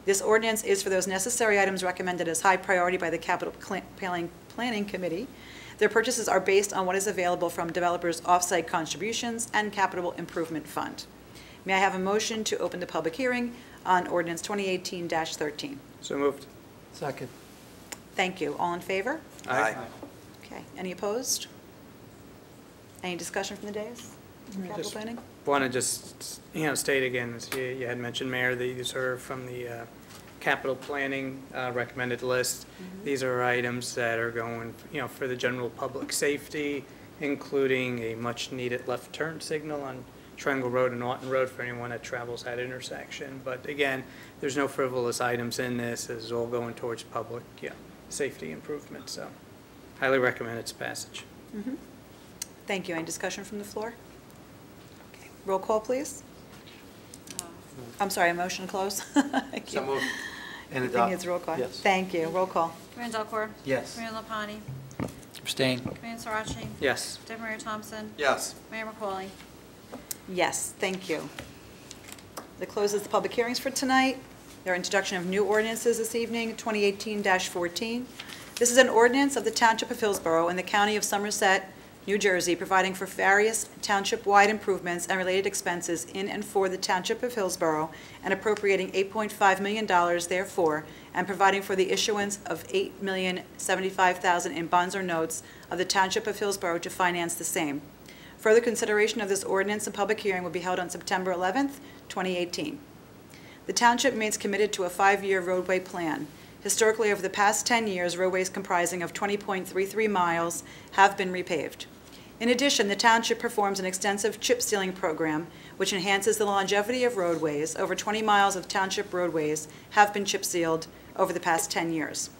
This ordinance is for those necessary items recommended as high priority by the Capital Planning Planning Committee. Their purchases are based on what is available from developers' off-site contributions and capital improvement fund. May I have a motion to open the public hearing on ordinance 2018-13? So moved. Second. Thank you. All in favor? Aye. Okay. Any opposed? Any discussion from the dais? Capital Just planning? Want to just, you know, state again, as you you had mentioned, Mayor, that you serve from the uh, capital planning uh, recommended list. These are items that are going, you know, for the general public safety, including a much-needed left turn signal on Triangle Road and Norton Road for anyone that travels that intersection. But again, there's no frivolous items in this. This is all going towards public, yeah, safety improvement, so highly recommend its passage. Mhm. Thank you. Any discussion from the floor? Okay. Roll call, please. I'm sorry, a motion to close? (laughs) Thank So you. moved. And I think adopt. it's roll call. Yes. Thank you. Roll call. Committeeman DelCore? Yes. Committeeman Lipani? Abstain. Committeeman Suraci? Yes. Deputy Mayor Thompson? Yes. Mayor McCauley? Yes, thank you. That closes the public hearings for tonight. There are introduction of new ordinances this evening, 2018-14. This is an ordinance of the Township of Hillsborough in the County of Somerset, New Jersey, providing for various township-wide improvements and related expenses in and for the Township of Hillsborough, and appropriating $8.5 million therefore, and providing for the issuance of 8,075,000 in bonds or notes of the Township of Hillsborough to finance the same. Further consideration of this ordinance and public hearing will be held on September 11th, 2018. The township remains committed to a five-year roadway plan. Historically, over the past 10 years, roadways comprising of 20.33 miles have been repaved. In addition, the township performs an extensive chip sealing program, which enhances the longevity of roadways. Over 20 miles of township roadways have been chip sealed over the past 10 years.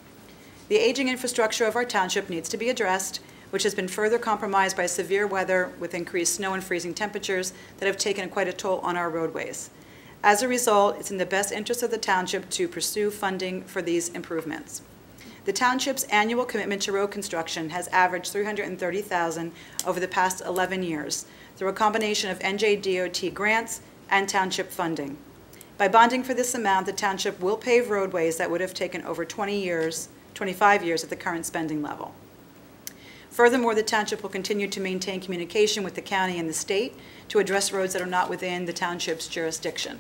The aging infrastructure of our township needs to be addressed, which has been further compromised by severe weather with increased snow and freezing temperatures that have taken quite a toll on our roadways. As a result, it's in the best interest of the township to pursue funding for these improvements. The township's annual commitment to road construction has averaged 330,000 over the past 11 years through a combination of NJDOT grants and township funding. By bonding for this amount, the township will pave roadways that would have taken over 20 years, 25 years at the current spending level. Furthermore, the township will continue to maintain communication with the county and the state to address roads that are not within the township's jurisdiction.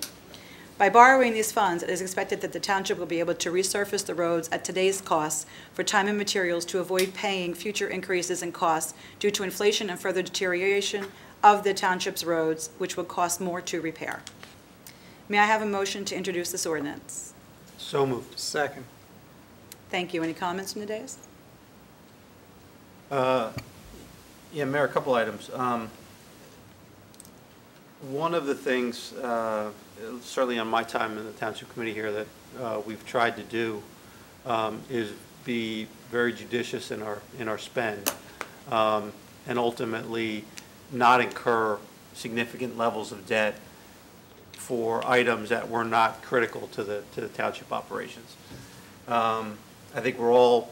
By borrowing these funds, it is expected that the township will be able to resurface the roads at today's costs for time and materials to avoid paying future increases in costs due to inflation and further deterioration of the township's roads, which would cost more to repair. May I have a motion to introduce this ordinance? So moved. Second. Thank you. Any comments from the dais? Uh, Yeah, Mayor, a couple items. Um, One of the things, uh, certainly on my time in the Township Committee here, that uh, we've tried to do um, is be very judicious in our, in our spend, um, and ultimately not incur significant levels of debt for items that were not critical to the, to the township operations. Um, I think we're all,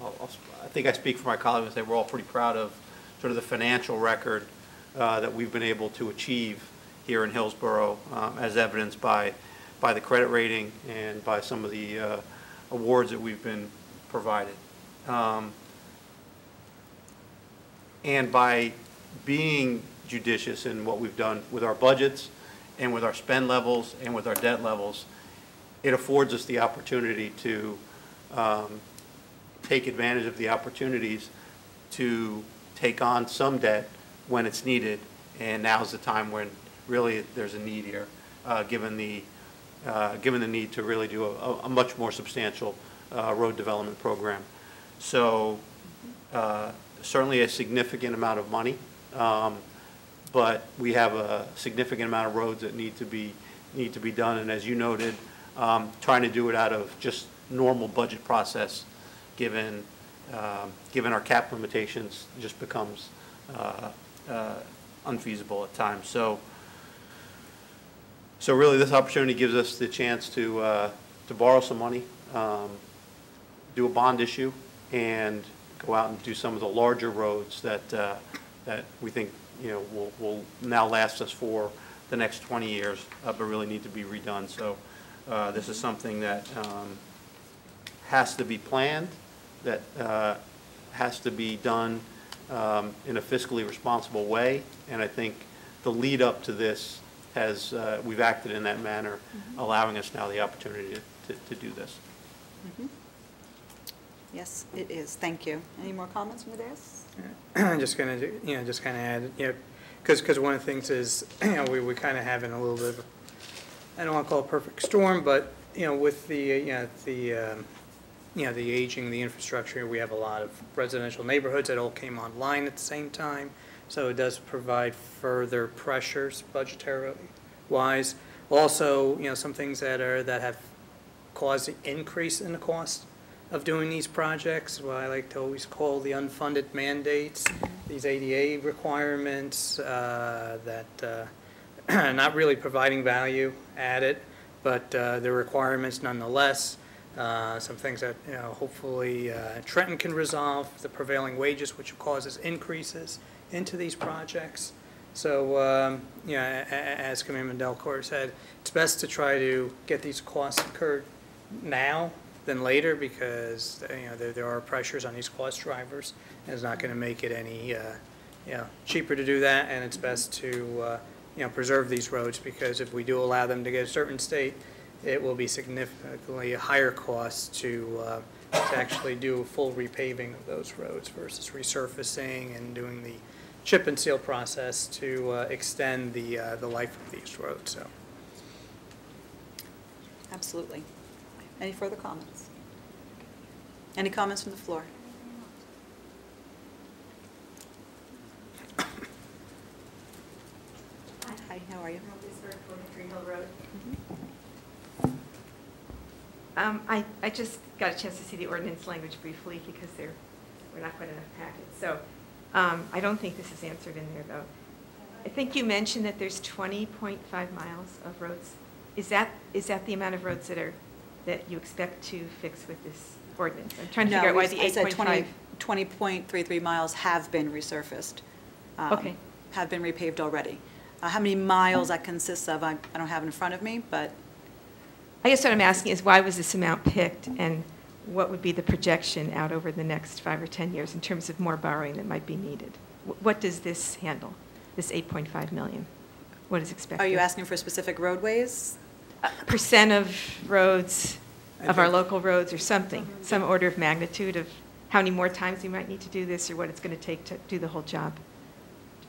I'll- I'll- I think I speak for my colleagues and say we're all pretty proud of sort of the financial record uh, that we've been able to achieve here in Hillsborough, um, as evidenced by, by the credit rating and by some of the uh, awards that we've been provided. Um, And by being judicious in what we've done with our budgets and with our spend levels and with our debt levels, it affords us the opportunity to um, take advantage of the opportunities to take on some debt when it's needed, and now's the time when really there's a need here, uh, given the, uh, given the need to really do a, a much more substantial uh, road development program. So uh, certainly a significant amount of money, um, but we have a significant amount of roads that need to be, need to be done, and as you noted, um, trying to do it out of just normal budget process, given, um, given our cap limitations, just becomes uh, uh, unfeasible at times. So, so really, this opportunity gives us the chance to, uh, to borrow some money, um, do a bond issue, and go out and do some of the larger roads that, uh, that we think, you know, will, will now last us for the next 20 years, uh, but really need to be redone. So uh, this is something that um, has to be planned, that uh, has to be done um, in a fiscally responsible way, and I think the lead up to this has, uh, we've acted in that manner, allowing us now the opportunity to, to do this. Mhm. Yes, it is. Thank you. Any more comments from the dais? (clears throat) just going to, you know, just kind of add, you know, because, because one of the things is, (clears throat) you know, we, we kind of having a little bit of, a- I don't want to call it a perfect storm, but, you know, with the, uh, you know, the, um, you know, the aging, the infrastructure, we have a lot of residential neighborhoods that all came online at the same time, so it does provide further pressures budgetarily wise. Also, you know, some things that are, that have caused an increase in the cost of doing these projects, what I like to always call the unfunded mandates, these ADA requirements uh, that uh, (clears throat) not really providing value added, but uh, the requirements nonetheless. Uh, Some things that, you know, hopefully uh, Trenton can resolve, the prevailing wages, which causes increases into these projects. So, um, you know, as Committeeman DelCore said, it's best to try to get these costs incurred now than later because, uh, you know, there, there are pressures on these cost drivers. And it's not going to make it any, uh, you know, cheaper to do that. And it's best to, uh, you know, preserve these roads because if we do allow them to get a certain state, it will be significantly higher cost to, uh, to actually do a full repaving of those roads versus resurfacing and doing the chip and seal process to uh, extend the, uh, the life of these roads, so. Absolutely. Any further comments? Any comments from the floor? (coughs) Hi, how are you? Um, I, I just got a chance to see the ordinance language briefly because there were not quite enough packets. So um, I don't think this is answered in there, though. I think you mentioned that there's 20.5 miles of roads. Is that, is that the amount of roads that are, that you expect to fix with this ordinance? I'm trying to No, figure out why the I said 8.5. 20 20.33 miles have been resurfaced. um, Okay. Have been repaved already. Uh, How many miles that consists of, I I don't have in front of me, but I guess what I'm asking is why was this amount picked and what would be the projection out over the next five or 10 years in terms of more borrowing that might be needed? Wh- What does this handle, this 8.5 million? What is expected? are you asking for specific roadways? Percent of roads, of our local roads or something, mhm. some order of magnitude of how many more times we might need to do this or what it's going to take to do the whole job,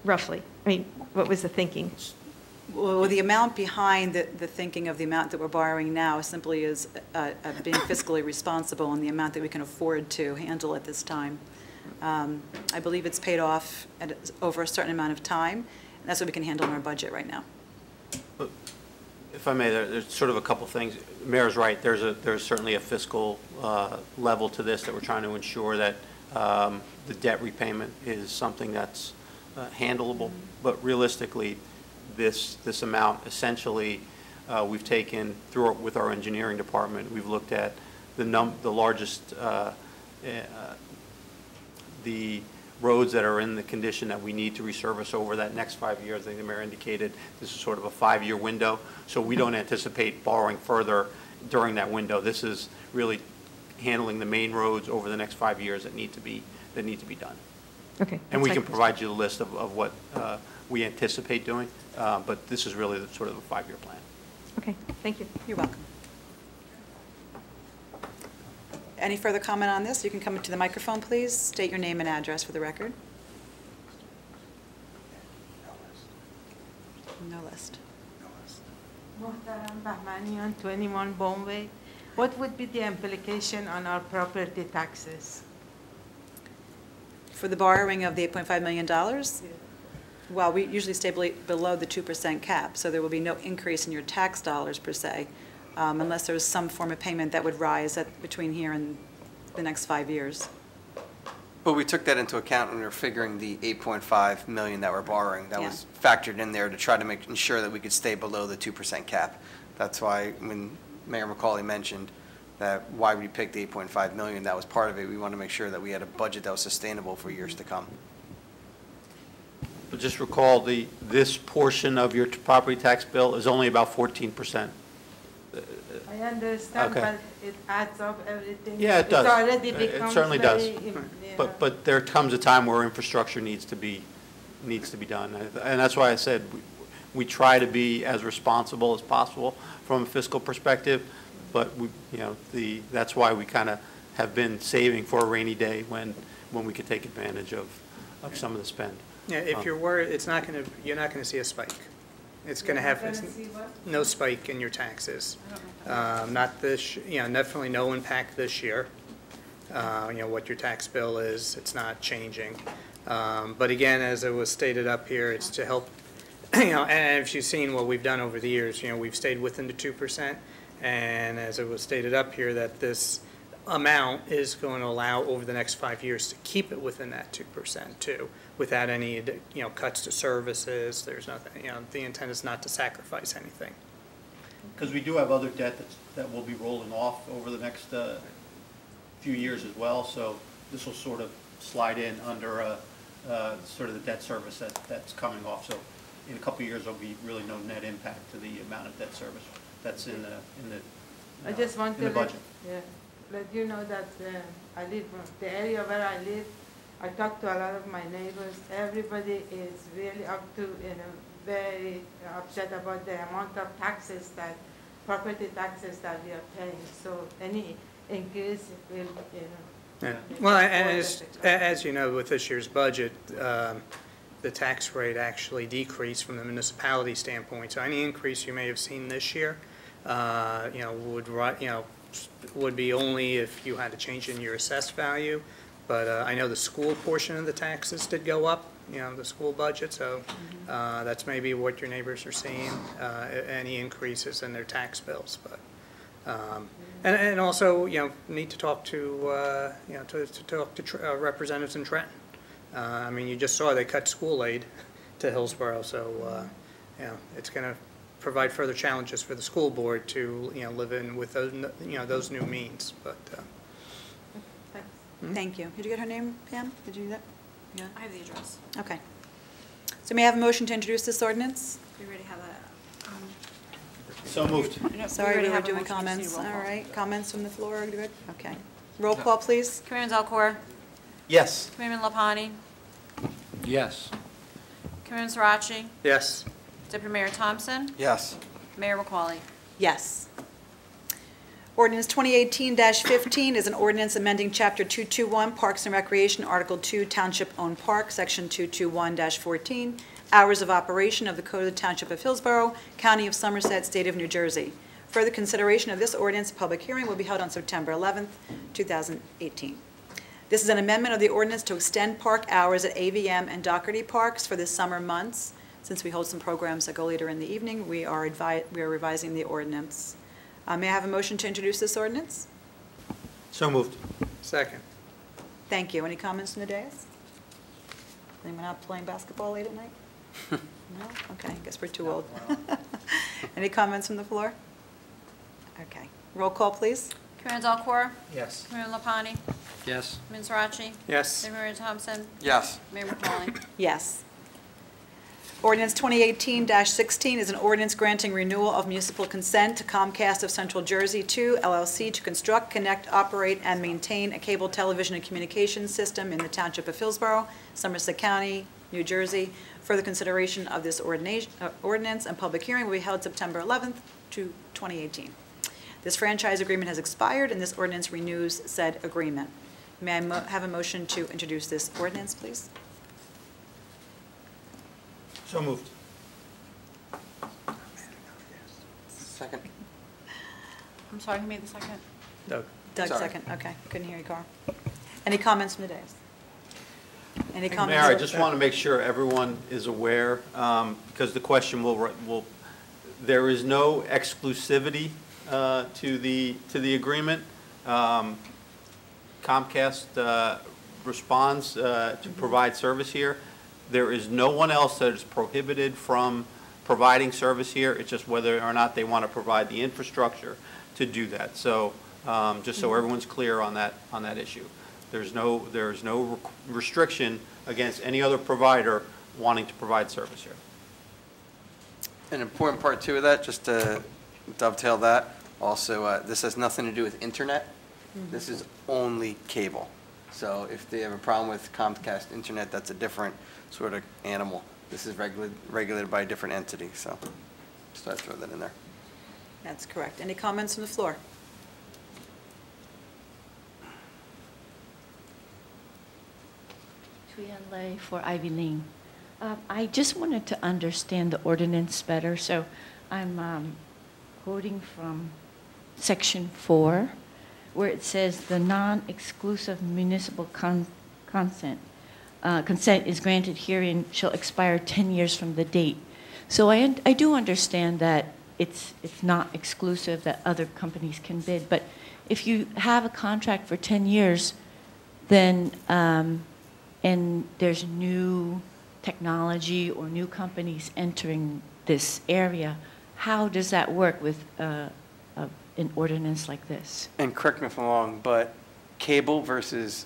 roughly? I mean, what was the thinking? Well, the amount behind the, the thinking of the amount that we're borrowing now simply is uh, uh, being fiscally responsible and the amount that we can afford to handle at this time. Um, I believe it's paid off at, over a certain amount of time, and that's what we can handle in our budget right now. If I may, there- there's sort of a couple things. Mayor's right, there's a, there's certainly a fiscal uh, level to this that we're trying to ensure that um, the debt repayment is something that's uh, handleable. But realistically, this, this amount essentially, uh, we've taken through, our- with our engineering department, we've looked at the num, the largest, uh, eh, uh, the roads that are in the condition that we need to resurface over that next five years. I think the mayor indicated this is sort of a five-year window, so we don't anticipate borrowing further during that window. This is really handling the main roads over the next five years that need to be, that need to be done. Okay. And we can provide you the list of, of what uh, we anticipate doing, uh, but this is really the sort of a five-year plan. Okay, thank you. You're welcome. Any further comment on this? You can come up to the microphone, please. State your name and address for the record. No list. Muhtaram Bahmanian, 21 Bombay. What would be the implication on our property taxes? For the borrowing of the $8.5 million? Well, we usually stay bel- below the 2% cap, so there will be no increase in your tax dollars per se, um, unless there's some form of payment that would rise at, between here and the next five years. But we took that into account when we were figuring the 8.5 million that we're borrowing. That Yeah. was factored in there to try to make, ensure that we could stay below the 2% cap. That's why when Mayor McCauley mentioned that why we picked the 8.5 million, that was part of it. We wanted to make sure that we had a budget that was sustainable for years to come. But just recall, the, this portion of your property tax bill is only about 14%. I understand, Okay. but it adds up everything. Yeah, it does. It already It- becomes certainly does. very, im- yeah. But, but there comes a time where infrastructure needs to be, needs to be done. And that's why I said, we- we try to be as responsible as possible from a fiscal perspective, but we, you know, the, that's why we kind of have been saving for a rainy day when, when we could take advantage of, of some of the spend. Yeah, if Um, you're worried, it's not going to, you're not going to see a spike. It's going to have, not gonna see no spike in your taxes. Um, Not this, you know, definitely no impact this year. Uh, You know, what your tax bill is, it's not changing. Um, But again, as it was stated up here, it's to help, (clears throat) you know, and if you've seen what we've done over the years, you know, we've stayed within the 2%. And as it was stated up here, that this amount is going to allow over the next five years to keep it within that 2% too, without any, you know, cuts to services, there's nothing, you know, the intent is not to sacrifice anything. Because we do have other debt that's, that will be rolling off over the next uh, few years as well, so this will sort of slide in under uh, uh, sort of the debt service that, that's coming off. So in a couple of years, there'll be really no net impact to the amount of debt service that's in the, in the, I just want in to the budget. yeah, let you know that uh, I live, the area where I live, I talk to a lot of my neighbors, everybody is really up to, you know, very upset about the amount of taxes that, property taxes that we are paying. So any increase will, you know. Yeah. Well, it and more as, as you know, with this year's budget, um, the tax rate actually decreased from the municipality standpoint. So any increase you may have seen this year, uh, you know, would, you know, would be only if you had a change in your assessed value. But uh, I know the school portion of the taxes did go up, you know, the school budget, so uh, that's maybe what your neighbors are seeing, uh, any increases in their tax bills, but. Um, And, and also, you know, need to talk to, uh, you know, to, to talk to Tr- uh, representatives in Trenton. Uh, I mean, you just saw they cut school aid to Hillsborough, so, uh, you know, it's going to provide further challenges for the school board to, you know, live in with those, you know, those new means, but, uh, Thank you. Did you get her name, Pam? Did you do that? Yeah. I have the address. Okay. So may I have a motion to introduce this ordinance? We already have that. um, So moved. No, Sorry, already we were have a doing motion, we just need comments. a roll All call. right, comments from the floor, good? Okay. Roll call, please. Committeeman Alcor, Yes. Committeeman Lipani, Yes. Committeeman Suraci, yes. Deputy Mayor Tomson, Yes. Mayor McCauley. Yes. Ordinance 2018-15 is an ordinance amending Chapter 221 Parks and Recreation, Article 2 Township-Owned Park, Section 221-14, Hours of Operation of the Code of the Township of Hillsborough, County of Somerset, State of New Jersey. Further consideration of this ordinance, public hearing will be held on September 11th, 2018. This is an amendment of the ordinance to extend park hours at AVM and Doherty Parks for the summer months. Since we hold some programs that go later in the evening, we are advi, we are revising the ordinance. Uh, May I have a motion to introduce this ordinance? So moved. Second. Thank you. Any comments from the dais? Anyone out playing basketball late at night? (laughs) No? Okay, I guess we're too old. (laughs) Any comments from the floor? Okay. Roll call, please. Commander Delacqua? Yes. Commander Lipani? Yes. Commander Suraci? Yes. Deputy Mayor Tomson? Yes. Mayor McCauley? Yes. Ordinance 2018-16 is an ordinance granting renewal of municipal consent to Comcast of Central Jersey II LLC to construct, connect, operate, and maintain a cable television and communications system in the Township of Hillsborough, Somerset County, New Jersey. Further consideration of this uh, ordinance and public hearing will be held September 11th to 2018. This franchise agreement has expired, and this ordinance renews said agreement. May I have a motion to introduce this ordinance, please? So moved. Second. I'm sorry, who made the second? Doug. Doug, Sorry. second, okay, couldn't hear you, Carl. Any comments from the dais? Any comments? Mayor, I just want to make sure everyone is aware, um, because the question will, will, there is no exclusivity uh, to the, to the agreement. Um, Comcast uh, responds uh, to provide service here. There is no one else that is prohibited from providing service here. It's just whether or not they want to provide the infrastructure to do that. So, um, just so everyone's clear on that, on that issue. There's no, there's no restriction against any other provider wanting to provide service here. An important part too of that, just to dovetail that, also, uh, this has nothing to do with internet. This is only cable. So if they have a problem with Comcast internet, that's a different sort of animal. This is regulated, regulated by a different entity, so just thought I'd throw that in there. That's correct. Any comments from the floor? Tuyen Lei for Ivy Lean. Um, I just wanted to understand the ordinance better, so I'm um, quoting from Section 4, where it says, "The non-exclusive municipal con- consent, uh, consent is granted herein shall expire 10 years from the date." So I I do understand that it's it's not exclusive, that other companies can bid, but if you have a contract for 10 years, then, um, and there's new technology or new companies entering this area, how does that work with uh, a- an ordinance like this? And correct me if I'm wrong, but cable versus,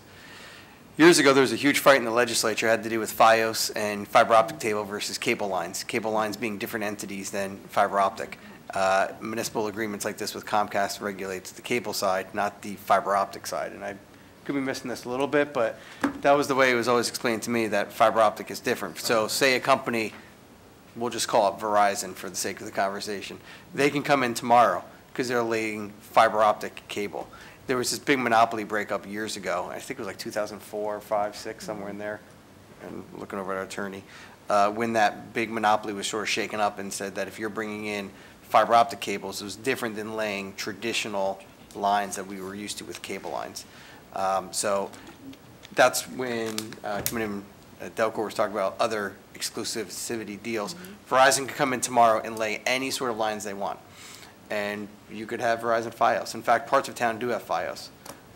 years ago, there was a huge fight in the legislature, had to do with FiOS and fiber optic cable versus cable lines. Cable lines being different entities than fiber optic. Uh, Municipal agreements like this with Comcast regulates the cable side, not the fiber optic side. And I could be missing this a little bit, but that was the way it was always explained to me, that fiber optic is different. So say a company, we'll just call it Verizon for the sake of the conversation, they can come in tomorrow because they're laying fiber optic cable. There was this big monopoly breakup years ago, I think it was like 2004, 5, 6, somewhere in there, and looking over at our attorney, uh, when that big monopoly was sort of shaken up and said that if you're bringing in fiber optic cables, it was different than laying traditional lines that we were used to with cable lines. Um, So that's when uh, Committeeman uh, DelCore was talking about other exclusivity deals. Verizon could come in tomorrow and lay any sort of lines they want. And you could have Verizon FiOS. In fact, parts of town do have FiOS,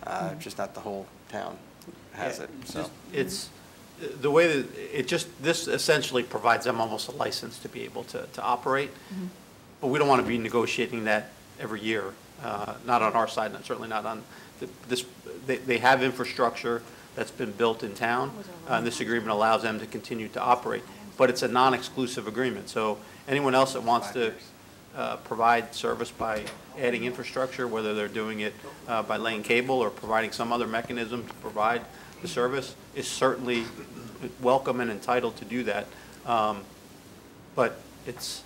uh, just not the whole town has Yeah, it, so. It's, the way that, it just, this essentially provides them almost a license to be able to, to operate. But we don't want to be negotiating that every year, uh, not on our side, and certainly not on, the- this, they, they have infrastructure that's been built in town, uh, and this agreement allows them to continue to operate. But it's a non-exclusive agreement, so anyone else that wants to uh, provide service by adding infrastructure, whether they're doing it uh, by laying cable or providing some other mechanism to provide the service, is certainly welcome and entitled to do that. Um, But it's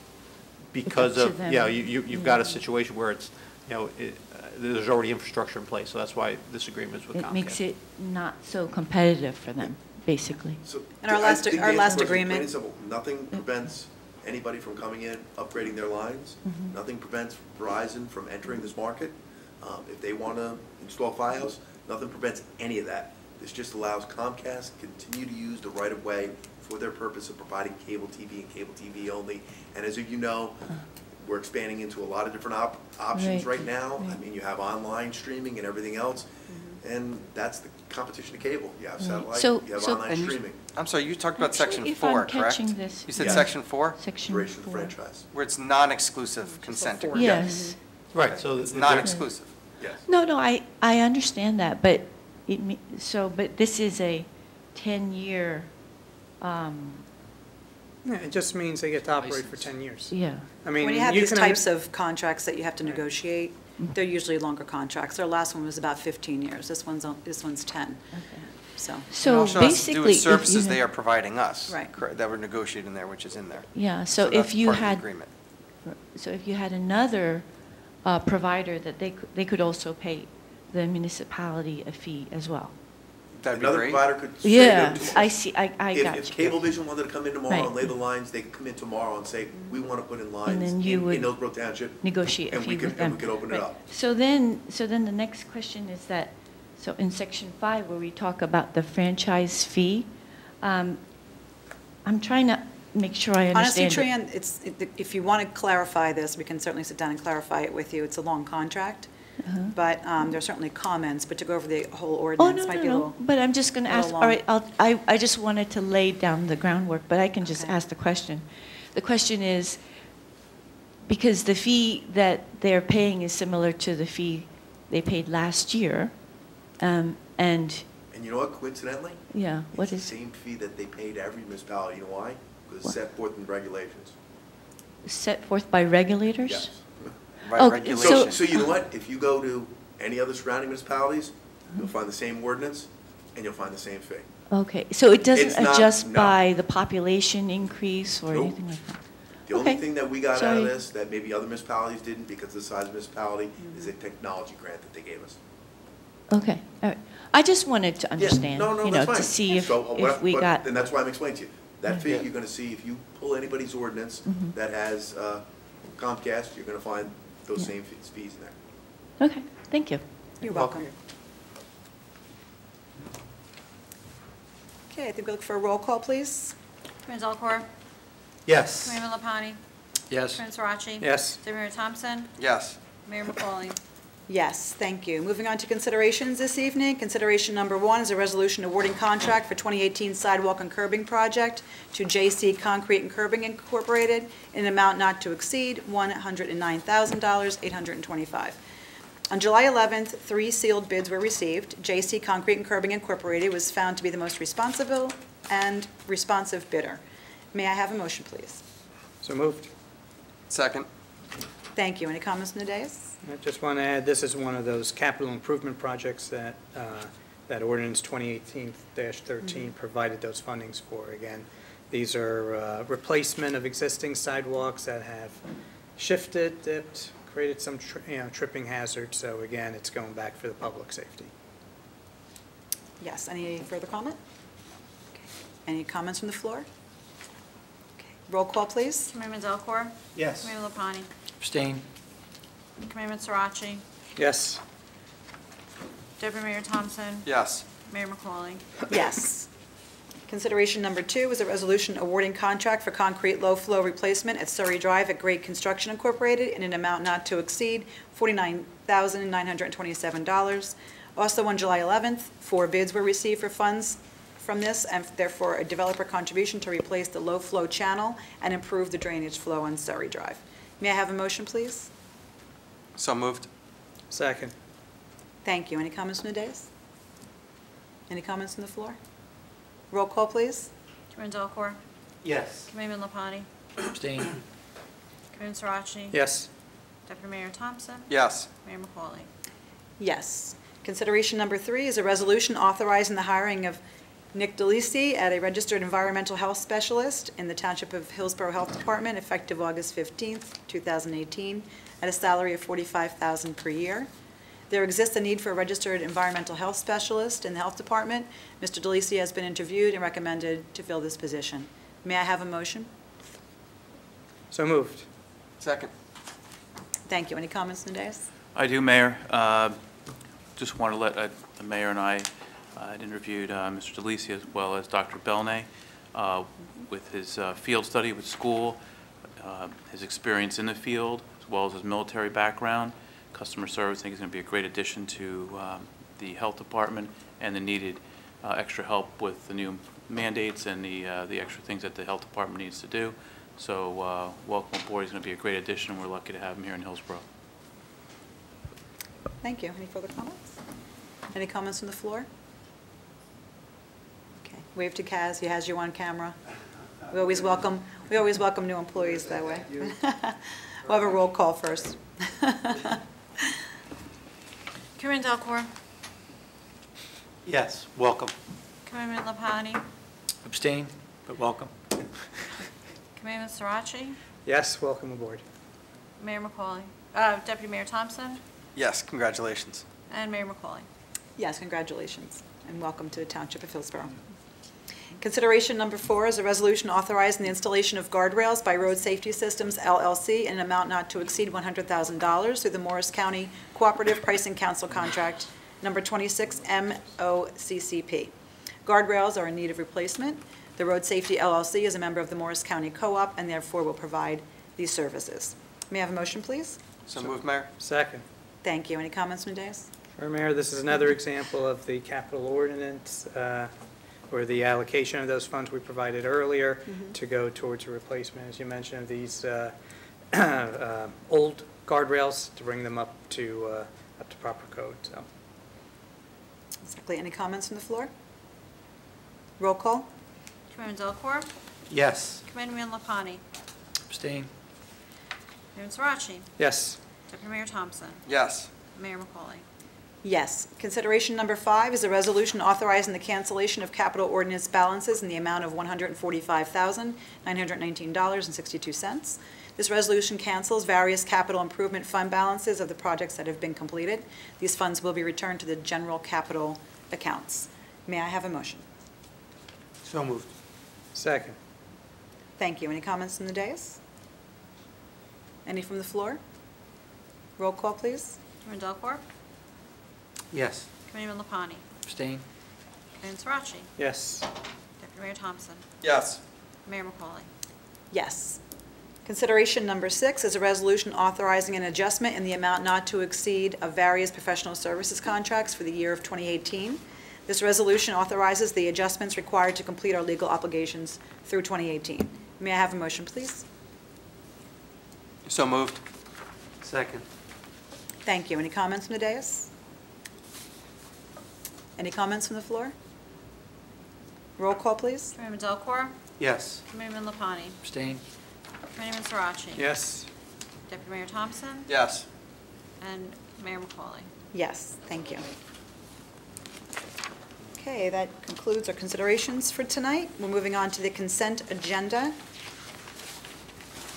because to of, them. yeah, you, you- you've got a situation where it's, you know, it, uh, there's already infrastructure in place, so that's why this agreement is with It Comcast. makes it not so competitive for them, basically. And our last- our last answer is plain agreement- and simple. Nothing prevents anybody from coming in, upgrading their lines. Mhm. Nothing prevents Verizon from entering this market. Um, If they want to install FiOS, nothing prevents any of that. This just allows Comcast to continue to use the right-of-way for their purpose of providing cable TV and cable TV only. And as you know, we're expanding into a lot of different op- options Right, right now. I right. mean, you have online streaming and everything else, and that's the competition to cable. You have Right. satellite, So- you have so- online And streaming. I'm sorry, you talked about Actually, section if four, I'm correct? catching this- You said Yeah. section four? Section Duration of four. franchise. Where it's non-exclusive consent agreement. Yes. Right, so. It's there- not exclusive. Yes. No, no, I, I understand that, but it, me- so, but this is a 10-year, um, Yeah, it just means they get to operate for 10 years. Yeah. I mean, When you have these can under- types of contracts that you have to negotiate, they're usually longer contracts. Their last one was about 15 years. This one's, on- this one's 10. So. So It also has to do basically, with if you services they had- are providing us. Right. correct, That were negotiated in there, which is in there. yeah, so that's if you part of the had, agreement. so if you had another uh, provider that they, could- they could also pay the municipality a fee as well. That'd be Another great. provider could say Yeah, no to I see, I, I If- got If. Cablevision wanted to come in tomorrow Right. and lay the lines, they could come in tomorrow and say, we want to put in lines then in you in would Hillsborough Township. Negotiate a and we fee could- with them. And we could open it Right. up. So then, so then the next question is that, so in section five, where we talk about the franchise fee, um, I'm trying to make sure I understand. it. Trian, it's, it- if you want to clarify this, we can certainly sit down and clarify it with you. It's a long contract, Uh-huh. but um, there are certainly comments, but to go over the whole ordinance Oh, ordinance no, might no, be a no, little. but I'm just going to ask, all long. right, I'll, I, I just wanted to lay down the groundwork, but I can just ask the question. The question is, because the fee that they're paying is similar to the fee they paid last year, um, and, And you know what, coincidentally? yeah, what It's is, the same fee that they pay to every municipality. You know why? Because it's set forth in regulations. set forth by regulators? Yes. By Oh, regulation. So, so you know what? If you go to any other surrounding municipalities, you'll find the same ordinance and you'll find the same fee. Okay, so it doesn't It's not- adjust no. by the population increase or Nope. anything like that? The only Okay. thing that we got out of Sorry. this that maybe other municipalities didn't because of the size of the municipality is a technology grant that they gave us. Okay, all right. I just wanted to Yeah, understand, no, no, you know, that's to fine. see if, So, uh, if what- we what- got, And that's why I'm explaining to you. That fee, Yeah. you're gonna see, if you pull anybody's ordinance Mhm. that has uh, Comcast, you're gonna find those same fees fees in there. okay, thank you. You're welcome. Okay, I think we look for a roll call, please. Committeeman DelCore? Yes. Committeeman Lipani? Yes. Committeeman Suraci? Yes. Deputy Mayor Tomson? Yes. Mayor McCauley? Yes, thank you. Moving on to considerations this evening. Consideration number one is a resolution awarding contract for 2018 sidewalk and curbing project to J.C. Concrete and Curbing Incorporated in an amount not to exceed $109,825. On July 11th, three sealed bids were received. J.C. Concrete and Curbing Incorporated was found to be the most responsible and responsive bidder. May I have a motion, please? So moved. Second. Thank you. Any comments from the dais? I just want to add, this is one of those capital improvement projects that, uh, that ordinance 2018-13 provided those fundings for. Again, these are uh, replacement of existing sidewalks that have shifted, dipped, created some, tri- you know, tripping hazards. So again, it's going back for the public safety. Yes, any further comment? Okay. Any comments from the floor? Okay. Roll call, please. Committeeman DelCore? Yes. Committeeman Lipani? Abstain. Committeeman Suraci? Yes. Deputy Mayor Tomson? Yes. Mayor McCauley? Yes. Consideration number two is a resolution awarding contract for concrete low-flow replacement at Surrey Drive at Grade Construction Incorporated in an amount not to exceed $49,927. Also on July 11th, four bids were received for funds from this, and therefore a developer contribution to replace the low-flow channel and improve the drainage flow on Surrey Drive. May I have a motion, please? So moved. Second. Thank you. Any comments from the dais? Any comments from the floor? Roll call, please. Committeeman DelCore? Yes. Committeeman Lipani? Abstain. Committeeman Suraci? Yes. Deputy Mayor Tomson? Yes. Mayor McCauley? Yes. Consideration number three is a resolution authorizing the hiring of Nick DeLisi at a registered environmental health specialist in the Township of Hillsborough Health Department effective August 15th, 2018, at a salary of 45,000 per year. There exists a need for a registered environmental health specialist in the Health Department. Mr. DeLisi has been interviewed and recommended to fill this position. May I have a motion? So moved. Second. Thank you. Any comments from? I do, Mayor. Uh, Just want to let, uh, the mayor and I had interviewed uh, Mr. DeLisi as well as Dr. Belnay uh, with his uh, field study with school, uh, his experience in the field, as well as his military background, customer service. I think is going to be a great addition to um, the health department and the needed uh, extra help with the new mandates and the, uh, the extra things that the health department needs to do. So welcome aboard. He's going to be a great addition. We're lucky to have him here in Hillsborough. Thank you. Any further comments? Any comments from the floor? Okay, wave to Kaz, he has you on camera. We always welcome, we always welcome new employees that way. (laughs) We'll have a roll call first. (laughs) Committeeman DelCore, Yes, welcome. Committeeman Lipani, Abstain, but welcome. (laughs) Committeeman Suraci, Yes, welcome aboard. Mayor McCauley, uh, Deputy Mayor Tomson, Yes, congratulations. and Mayor McCauley. Yes, congratulations, and welcome to the Township of Hillsborough. Consideration number four is a resolution authorizing the installation of guardrails by Road Safety Systems LLC in an amount not to exceed $100,000 through the Morris County Cooperative Pricing Council Contract Number 26 MOCCP. Guardrails are in need of replacement. The Road Safety LLC is a member of the Morris County Co-op and therefore will provide these services. May I have a motion, please? So moved, Mayor. Second. Thank you. Any comments, Ms. Dias? Sure, Mayor, this is another example of the capital ordinance, uh, where the allocation of those funds we provided earlier Mhm. to go towards a replacement, as you mentioned, of these uh, (clears throat) uh, old guardrails to bring them up to, uh, up to proper code, so. Exactly. Any comments from the floor? Roll call? Committeeman DelCore, Yes. Committeeman Lipani, Abstain. Committeeman Suraci, Yes. Deputy Mayor Tomson, Yes. Mayor McCauley. Yes. Consideration number five is a resolution authorizing the cancellation of capital ordinance balances in the amount of $145,919.62. This resolution cancels various capital improvement fund balances of the projects that have been completed. These funds will be returned to the general capital accounts. May I have a motion? So moved. Second. Thank you. Any comments from the dais? Any from the floor? Roll call, please. Committeeman DelCore, Yes. Committeeman Lipani, Abstain. Committeeman Suraci, Yes. Deputy Mayor Tomson, Yes. Mayor McCauley. Yes. Consideration number six is a resolution authorizing an adjustment in the amount not to exceed of various professional services contracts for the year of 2018. This resolution authorizes the adjustments required to complete our legal obligations through 2018. May I have a motion, please? So moved. Second. Thank you. Any comments from the dais? Any comments from the floor? Roll call, please. Committeeman DelCore, Yes. Committeeman Lipani, Abstain. Committeeman Suraci. Yes. Deputy Mayor Tomson, Yes. and Mayor McCauley. Yes, thank you. Okay, that concludes our considerations for tonight. We're moving on to the consent agenda.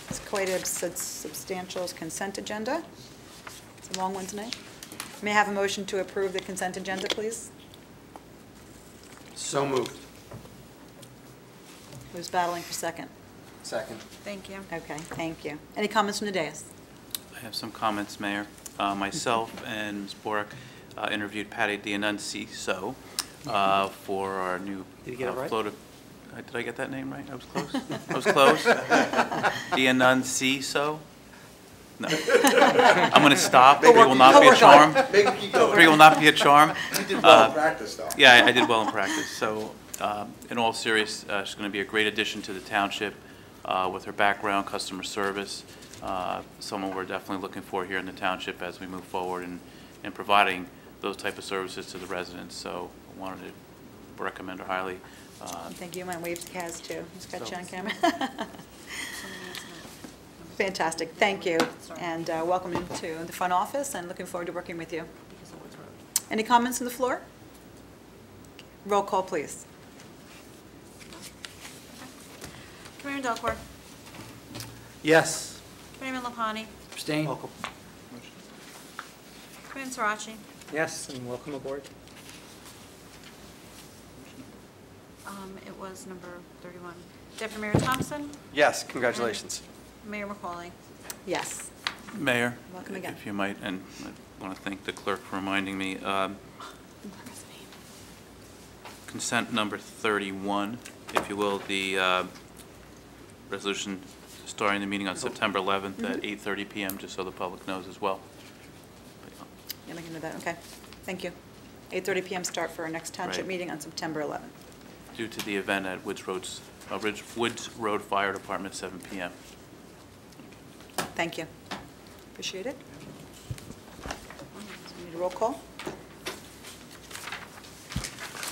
It's quite a sub- substantial consent agenda. It's a long one tonight. May I have a motion to approve the consent agenda, please? So moved. Who's battling for second? Second. Thank you. Okay, thank you. Any comments from the dais? I have some comments, Mayor. Uh, Myself and Ms. Borek uh, interviewed Patty D'Annunzio uh for our new. Did you get it uh, right? float of- uh, Did I get that name right? I was close. I was close. (laughs) D'Annunzio? No. I'm going to stop. Three will not be a charm. Make it. Three will not be a charm. You did well in Uh, practice, though. Yeah, I- I did well in practice. So um, in all seriousness, uh, she's going to be a great addition to the township uh, with her background, customer service, uh, someone we're definitely looking for here in the township as we move forward in, in providing those type of services to the residents. So I wanted to recommend her highly. Uh, Thank you. You might wave to Kaz, too. He's got you on So- camera. (laughs) Fantastic, thank you. And uh, welcome into the front office, and looking forward to working with you. Any comments from the floor? Roll call, please. Committeeman DelCore, Yes. Committeeman Lipani, Abstain. Welcome. Committeeman Suraci, Yes, and welcome aboard. um, it was number 31. Deputy Mayor Tomson, Yes, congratulations. Mayor McCauley. Yes. Mayor? Welcome again. If you might, and I want to thank the clerk for reminding me. um, Consent number 31, if you will, the uh, resolution starting the meeting on September 11th at Mhm. 8:30 PM, just so the public knows as well. Yeah, make a note of that, okay. Thank you. 8:30 PM start for our next township Right. meeting on September 11th. Due to the event at Woods Roads, uh, Ridge- Woods Road Fire Department, 7 PM. Thank you. Appreciate it. Need a Roll call?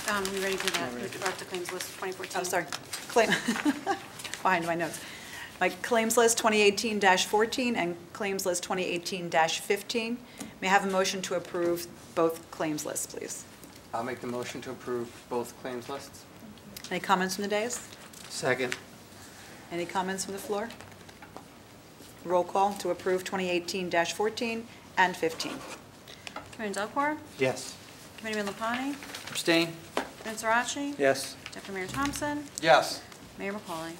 Um, you ready for that? We're up to claims list 2014. Oh, sorry. Claim, (laughs) behind my notes. My claims list 2018-14 and claims list 2018-15. May I have a motion to approve both claims lists, please? I'll make the motion to approve both claims lists. Any comments from the dais? Second. Any comments from the floor? Roll call to approve 2018-14 and 15. Committeeman DelCore? Yes. Committeeman Lipani? Abstain? Committeeman Suraci? Yes. Deputy Mayor Tomson? Yes. Mayor McCauley?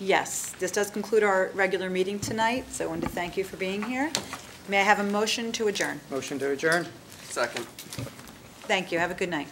Yes, this does conclude our regular meeting tonight, so I wanted to thank you for being here. May I have a motion to adjourn? Motion to adjourn? Second. Thank you, have a good night.